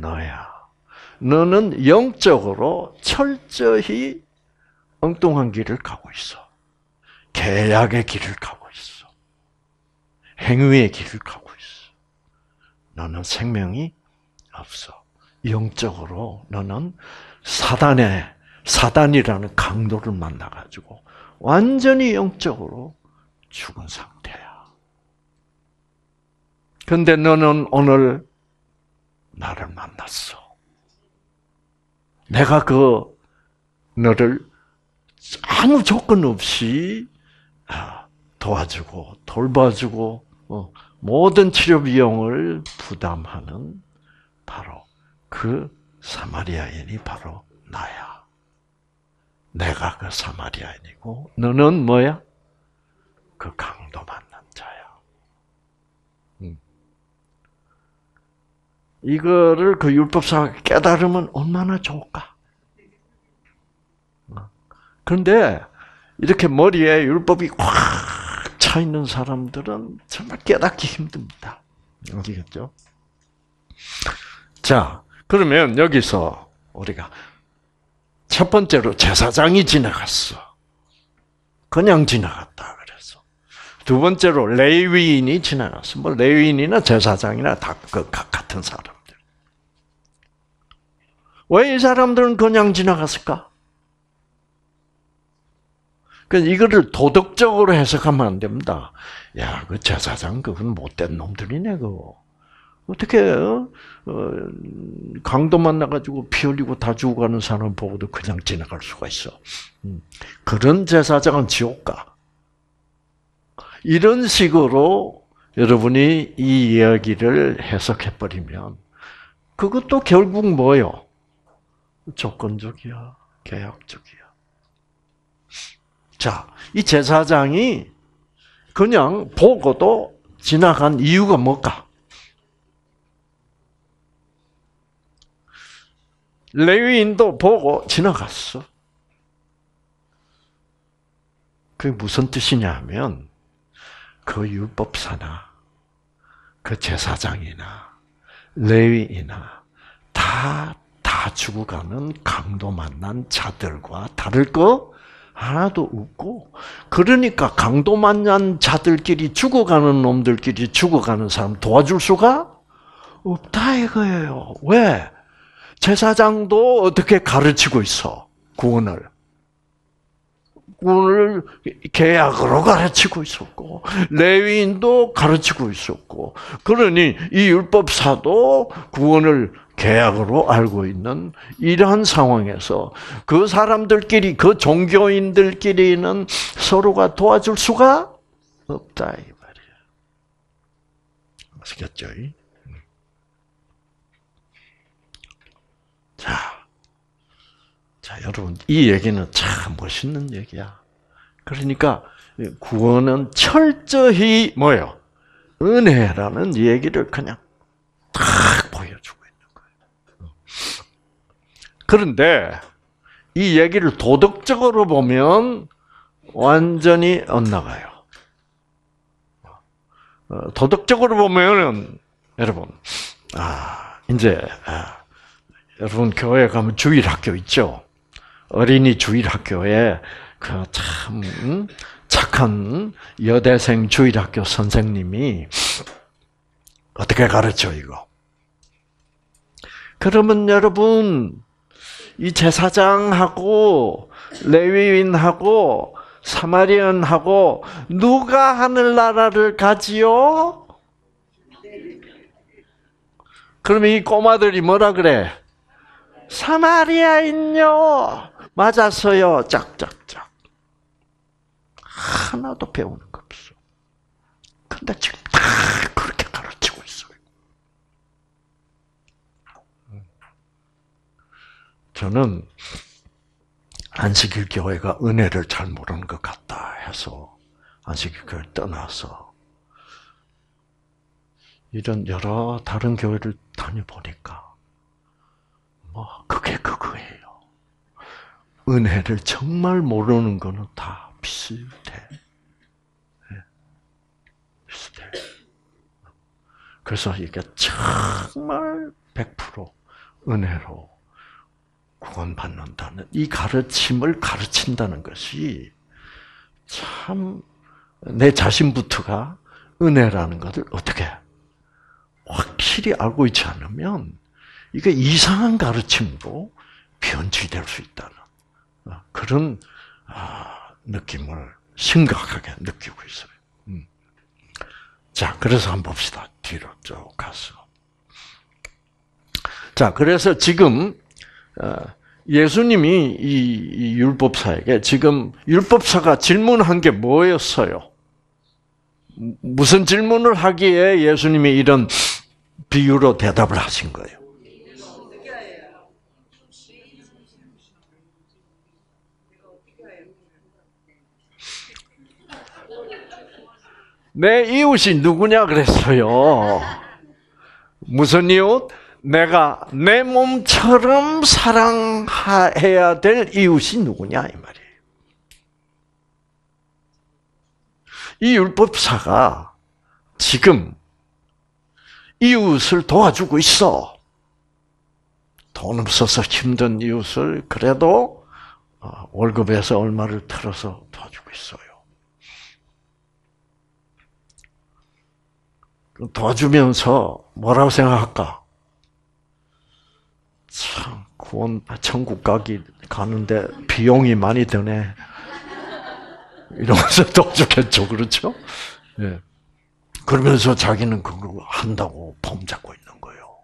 A: 너야. 너는 영적으로 철저히 엉뚱한 길을 가고 있어. 계약의 길을 가고 있어. 행위의 길을 가고 있어. 너는 생명이 없어. 영적으로 너는 사단의 사단이라는 강도를 만나가지고 완전히 영적으로 죽은 상태야. 근데 너는 오늘 나를 만났어. 내가 그 너를 아무 조건 없이 아, 도와주고 돌봐주고 어, 모든 치료 비용을 부담하는 바로 그 사마리아인이 바로 나야. 내가 그 사마리아인이고 너는 뭐야? 그 강도 만난 자야. 음. 이거를 그 율법사가 깨달으면 얼마나 좋을까? 어. 그런데 이렇게 머리에 율법이 꽉 차 있는 사람들은 정말 깨닫기 힘듭니다. 아시겠죠? 자, 그러면 여기서 우리가 첫 번째로 제사장이 지나갔어. 그냥 지나갔다 그래서. 두 번째로 레위인이 지나갔어. 뭐 레위인이나 제사장이나 다 그 같은 사람들. 왜 이 사람들은 그냥 지나갔을까? 그 이거를 도덕적으로 해석하면 안 됩니다. 야, 그 제사장 그건 못된 놈들이네 그거. 어떻게 어? 어, 강도 만나가지고 피 흘리고 다 죽어가는 사람 보고도 그냥 지나갈 수가 있어. 음. 그런 제사장은 지옥 가. 이런 식으로 여러분이 이 이야기를 해석해 버리면 그것도 결국 뭐요? 조건적이야, 계약적이야. 자, 이 제사장이 그냥 보고도 지나간 이유가 뭘까? 레위인도 보고 지나갔어. 그게 무슨 뜻이냐면 그 율법사나 그 제사장이나 레위이나 다, 다 죽어가는 강도 만난 자들과 다를 거 하나도 없고, 그러니까 강도 만난 자들끼리 죽어가는 놈들끼리 죽어가는 사람 도와줄 수가 없다 이거예요. 왜? 제사장도 어떻게 가르치고 있어? 구원을. 구원을 계약으로 가르치고 있었고, 레위인도 가르치고 있었고, 그러니 이 율법사도 구원을 계약으로 알고 있는 이러한 상황에서 그 사람들끼리, 그 종교인들끼리는 서로가 도와줄 수가 없다, 이 말이에요. 아시겠죠? 자, 자, 여러분, 이 얘기는 참 멋있는 얘기야. 그러니까, 구원은 철저히 뭐요? 은혜라는 얘기를 그냥 딱 보여주고 있는 거예요. 그런데, 이 얘기를 도덕적으로 보면 완전히 엇나가요. 어, 도덕적으로 보면은, 여러분, 아, 이제, 아, 여러분 교회 가면 주일 학교 있죠. 어린이 주일 학교에 그참 착한 여대생 주일 학교 선생님이 어떻게 가르쳐 이거? 그러면 여러분 이 제사장하고 레위인하고 사마리안하고 누가 하늘나라를 가지요? 그러면 이 꼬마들이 뭐라 그래? 사마리아인요. 맞았어요. 짝짝짝. 하나도 배우는 거 없어. 근데 지금 다 그렇게 가르치고 있어요. 저는 안식일 교회가 은혜를 잘 모르는 것 같다 해서 안식일 교회를 떠나서 이런 여러 다른 교회를 다녀보니까 뭐 그게 그거예요. 은혜를 정말 모르는 거는 다 비슷해. 네. 비슷해. 그래서 이게 정말 100% 은혜로 구원받는다는 이 가르침을 가르친다는 것이 참 내 자신부터가 은혜라는 것을 어떻게 확실히 알고 있지 않으면 이게 이상한 가르침으로 변질될 수 있다는 어, 그런 아, 느낌을 심각하게 느끼고 있어요. 음. 자, 그래서 한번 봅시다. 뒤로 쭉 가서. 자, 그래서 지금 어, 예수님이 이 율법사에게 지금 율법사가 질문한 게 뭐였어요? 무슨 질문을 하기에 예수님이 이런 비유로 대답을 하신 거예요? 내 이웃이 누구냐 그랬어요. 무슨 이웃? 내가 내 몸처럼 사랑해야 될 이웃이 누구냐 이 말이에요. 이 율법사가 지금 이웃을 도와주고 있어. 돈 없어서 힘든 이웃을 그래도 어, 월급에서 얼마를 틀어서 도와주고 있어요. 도와주면서 뭐라고 생각할까? 참, 구원, 천국 가기, 가는데 비용이 많이 드네. 이러면서 도와주겠죠. 그렇죠? 예. 그러면서 자기는 그걸 한다고 폼잡고 있는 거예요.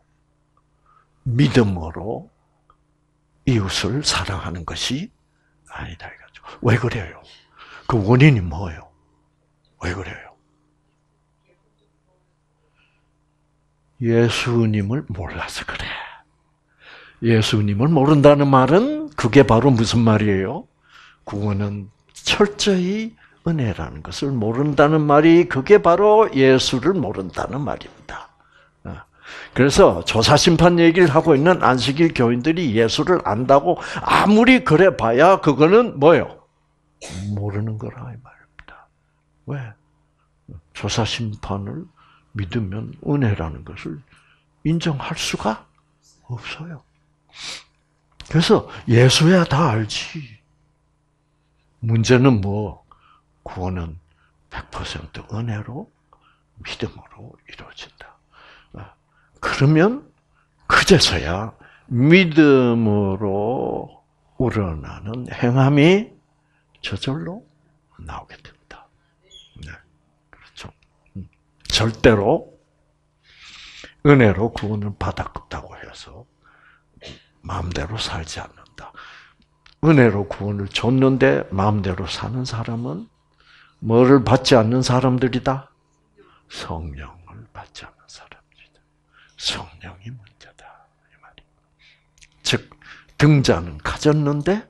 A: 믿음으로 이웃을 사랑하는 것이 아니다 이거죠. 왜 그래요? 그 원인이 뭐예요? 왜 그래요? 예수님을 몰라서 그래. 예수님을 모른다는 말은 그게 바로 무슨 말이에요? 구원은 철저히 은혜라는 것을 모른다는 말이 그게 바로 예수를 모른다는 말입니다. 어. 그래서 조사심판 얘기를 하고 있는 안식일 교인들이 예수를 안다고 아무리 그래 봐야 그거는 뭐요? 모르는 거라 이 말입니다. 왜? 조사심판을 믿으면 은혜라는 것을 인정할 수가 없어요. 그래서 예수야 다 알지. 문제는 뭐 구원은 100% 은혜로 믿음으로 이루어진다. 아, 그러면 그제서야 믿음으로 우러나는 행함이 저절로 나오게 됩니다. 네, 그렇죠. 음, 절대로 은혜로 구원을 받았다고 해서 마음대로 살지 않는다. 은혜로 구원을 줬는데 마음대로 사는 사람은 뭐를 받지 않는 사람들이다? 성령을 받지 않는 사람들이다. 성령이 문제다. 이 말이. 즉, 등자는 가졌는데,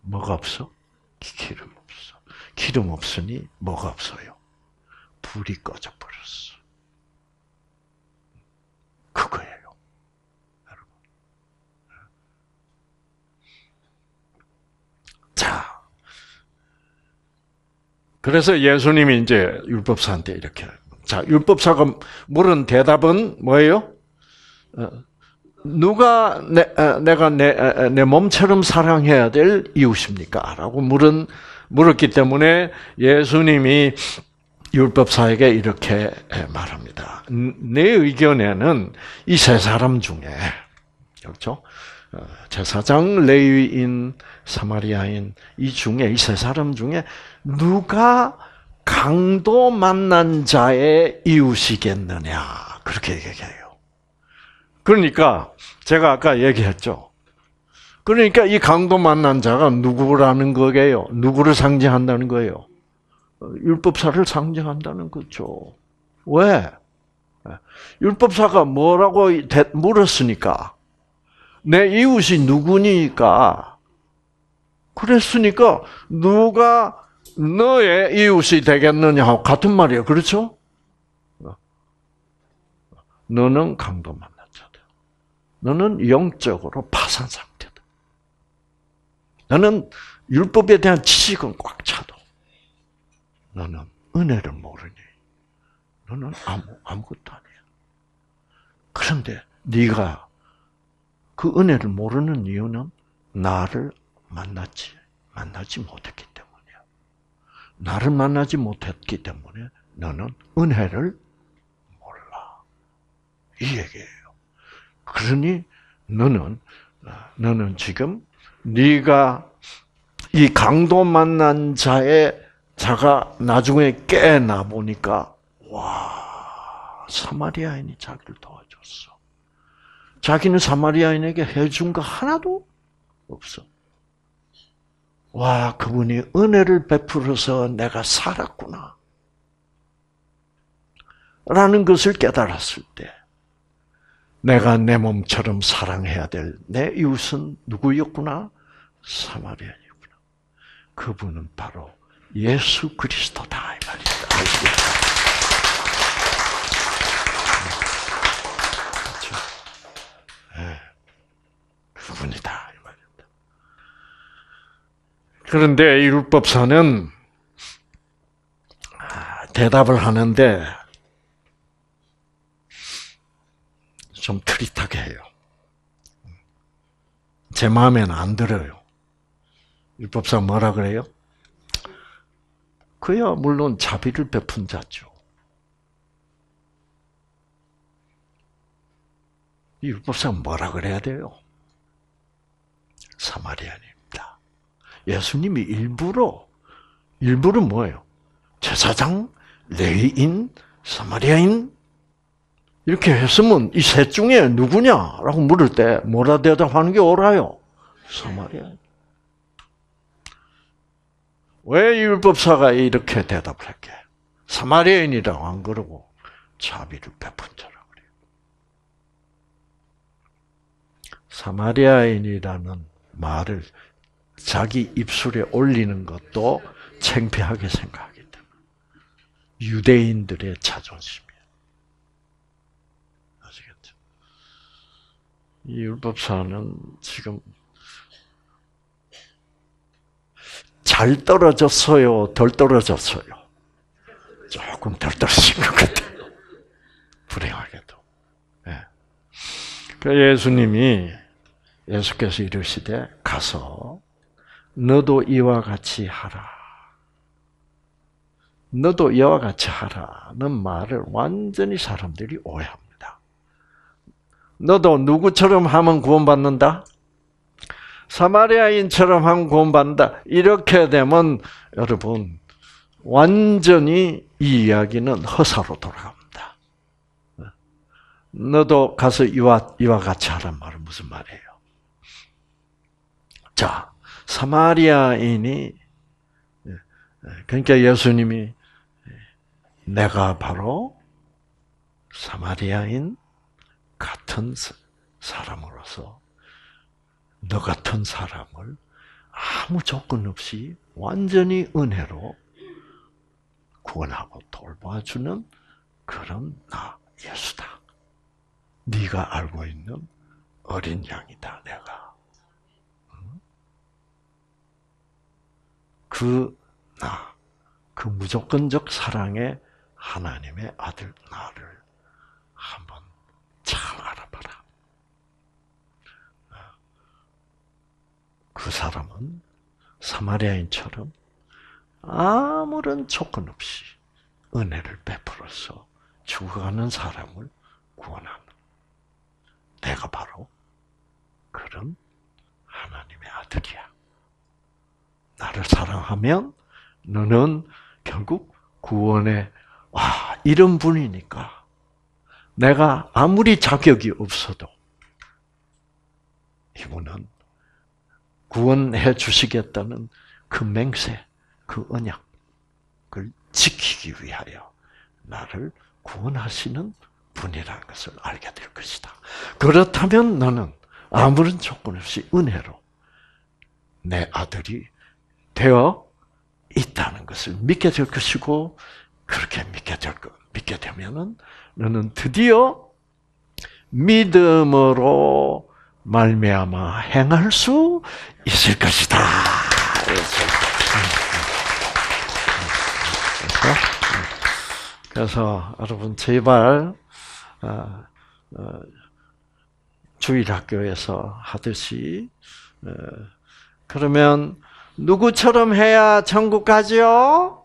A: 뭐가 없어? 기름 없어. 기름 없으니 뭐가 없어요? 불이 꺼져 버렸어. 그거예요. 여러분. 자, 그래서 예수님이 이제 율법사한테 이렇게 자 율법사가 물은 대답은 뭐예요? 어, 누가 내, 어, 내가 내, 어, 내 몸처럼 사랑해야 될 이웃입니까? 라고 물은, 물었기 때문에 예수님이 율법사에게 이렇게 말합니다. 내 의견에는 이 세 사람 중에, 그렇죠? 제사장, 레위인, 사마리아인 이 중에 이 세 사람 중에 누가 강도 만난 자의 이웃이겠느냐 그렇게 얘기해요. 그러니까 제가 아까 얘기했죠. 그러니까 이 강도 만난 자가 누구라는 거게요? 누구를 상징한다는 거예요? 율법사를 상징한다는 거죠. 왜? 율법사가 뭐라고 물었으니까 내 이웃이 누구니까 그랬으니까 누가 너의 이웃이 되겠느냐 같은 말이에요. 그렇죠? 너는 강도 만난 자다. 너는 영적으로 파산 상태다. 너는 율법에 대한 지식은 꽉 차도 너는 은혜를 모르니 너는 아무 아무것도 아니야. 그런데 네가 그 은혜를 모르는 이유는 나를 만났지 만나지 못했기 때문이야. 나를 만나지 못했기 때문에 너는 은혜를 몰라. 이 얘기예요. 그러니 너는 너는 지금 네가 이 강도 만난 자의 자가 나중에 깨나 보니까 와 사마리아인이 자기를 도와줬어. 자기는 사마리아인에게 해준 거 하나도 없어. 와, 그분이 은혜를 베풀어서 내가 살았구나. 라는 것을 깨달았을 때, 내가 내 몸처럼 사랑해야 될 내 이웃은 누구였구나? 사마리아이구나. 그분은 바로 예수 그리스도다. 이 말입니다. 그렇죠? 네. 그분이다. 이 말입니다. 그런데 율법사는 대답을 하는데 좀 트릿하게 해요. 제 마음에는 안 들어요. 율법상 뭐라 그래요? 그야 물론 자비를 베푼 자죠. 율법상 뭐라 그래야 돼요? 사마리아입니다. 예수님이 일부러 일부러 뭐예요? 제사장, 레위인, 사마리아인 이렇게 했으면 이 셋 중에 누구냐라고 물을 때 뭐라 대답하는 게 옳아요? 사마리아. 왜 율법사가 이렇게 대답을 했게? 사마리아인이라고 안 그러고 자비를 베푼 자라 그래요. 사마리아인이라는 말을 자기 입술에 올리는 것도 창피하게 생각하기 때문에 유대인들의 자존심이에요. 아시겠죠? 이 율법사는 지금 잘 떨어졌어요, 덜 떨어졌어요. 조금 덜 떨어진 것 같아요. 불행하게도. 네. 그 예수님이 예수께서 이르시되 가서 너도 이와 같이 하라. 너도 이와 같이 하라는 말을 완전히 사람들이 오해합니다. 너도 누구처럼 하면 구원받는다? 사마리아인처럼 하면 구원받는다. 이렇게 되면 여러분 완전히 이 이야기는 허사로 돌아갑니다. 너도 가서 이와 이와 같이 하란 말은 무슨 말이에요? 자, 사마리아인이 그러니까 예수님이 내가 바로 사마리아인 같은 사람으로서 너 같은 사람을 아무 조건 없이 완전히 은혜로 구원하고 돌봐주는 그런 나 예수다. 네가 알고 있는 어린 양이다 내가. 그 나, 그 무조건적 사랑의 하나님의 아들 나를 한번 잘 알아봐라. 그 사람은 사마리아인처럼 아무런 조건 없이 은혜를 베풀어서 죽어가는 사람을 구원하는 내가 바로 그런 하나님의 아들이야. 나를 사랑하면 너는 결국 구원의 와 이런 분이니까 내가 아무리 자격이 없어도 이분은 구원해 주시겠다는 그 맹세, 그 언약을 지키기 위하여 나를 구원하시는 분이라는 것을 알게 될 것이다. 그렇다면 너는 아무런 조건 없이 은혜로 내 아들이 되어 있다는 것을 믿게 될 것이고 그렇게 믿게 될 것, 믿게 되면은 너는 드디어 믿음으로 말미암아 행할 수 있을 것이다. 그래서, 여러분 제발 어, 어, 주일 학교에서 하듯이 어, 그러면 누구처럼 해야 천국 가죠?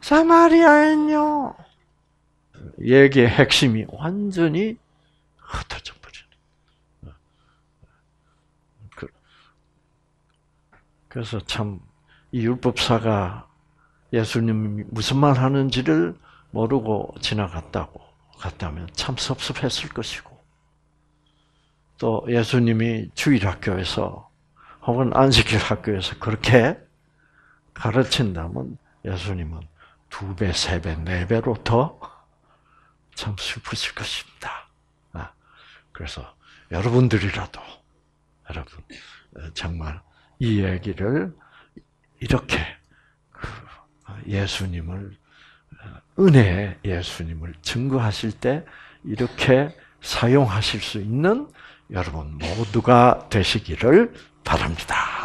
A: 사마리아인요. 얘기의 핵심이 완전히 흩어져 버리는. 그, 그래서 참, 이 율법사가 예수님이 무슨 말 하는지를 모르고 지나갔다고, 갔다면 참 섭섭했을 것이고, 또 예수님이 주일 학교에서 혹은 안식일 학교에서 그렇게 가르친다면 예수님은 두 배, 세 배, 네 배로 더 참 슬프실 것입니다. 아, 그래서 여러분들이라도 여러분 정말 이 얘기를 이렇게 그 예수님을 은혜의 예수님을 증거하실 때 이렇게 사용하실 수 있는 여러분 모두가 되시기를 바랍니다.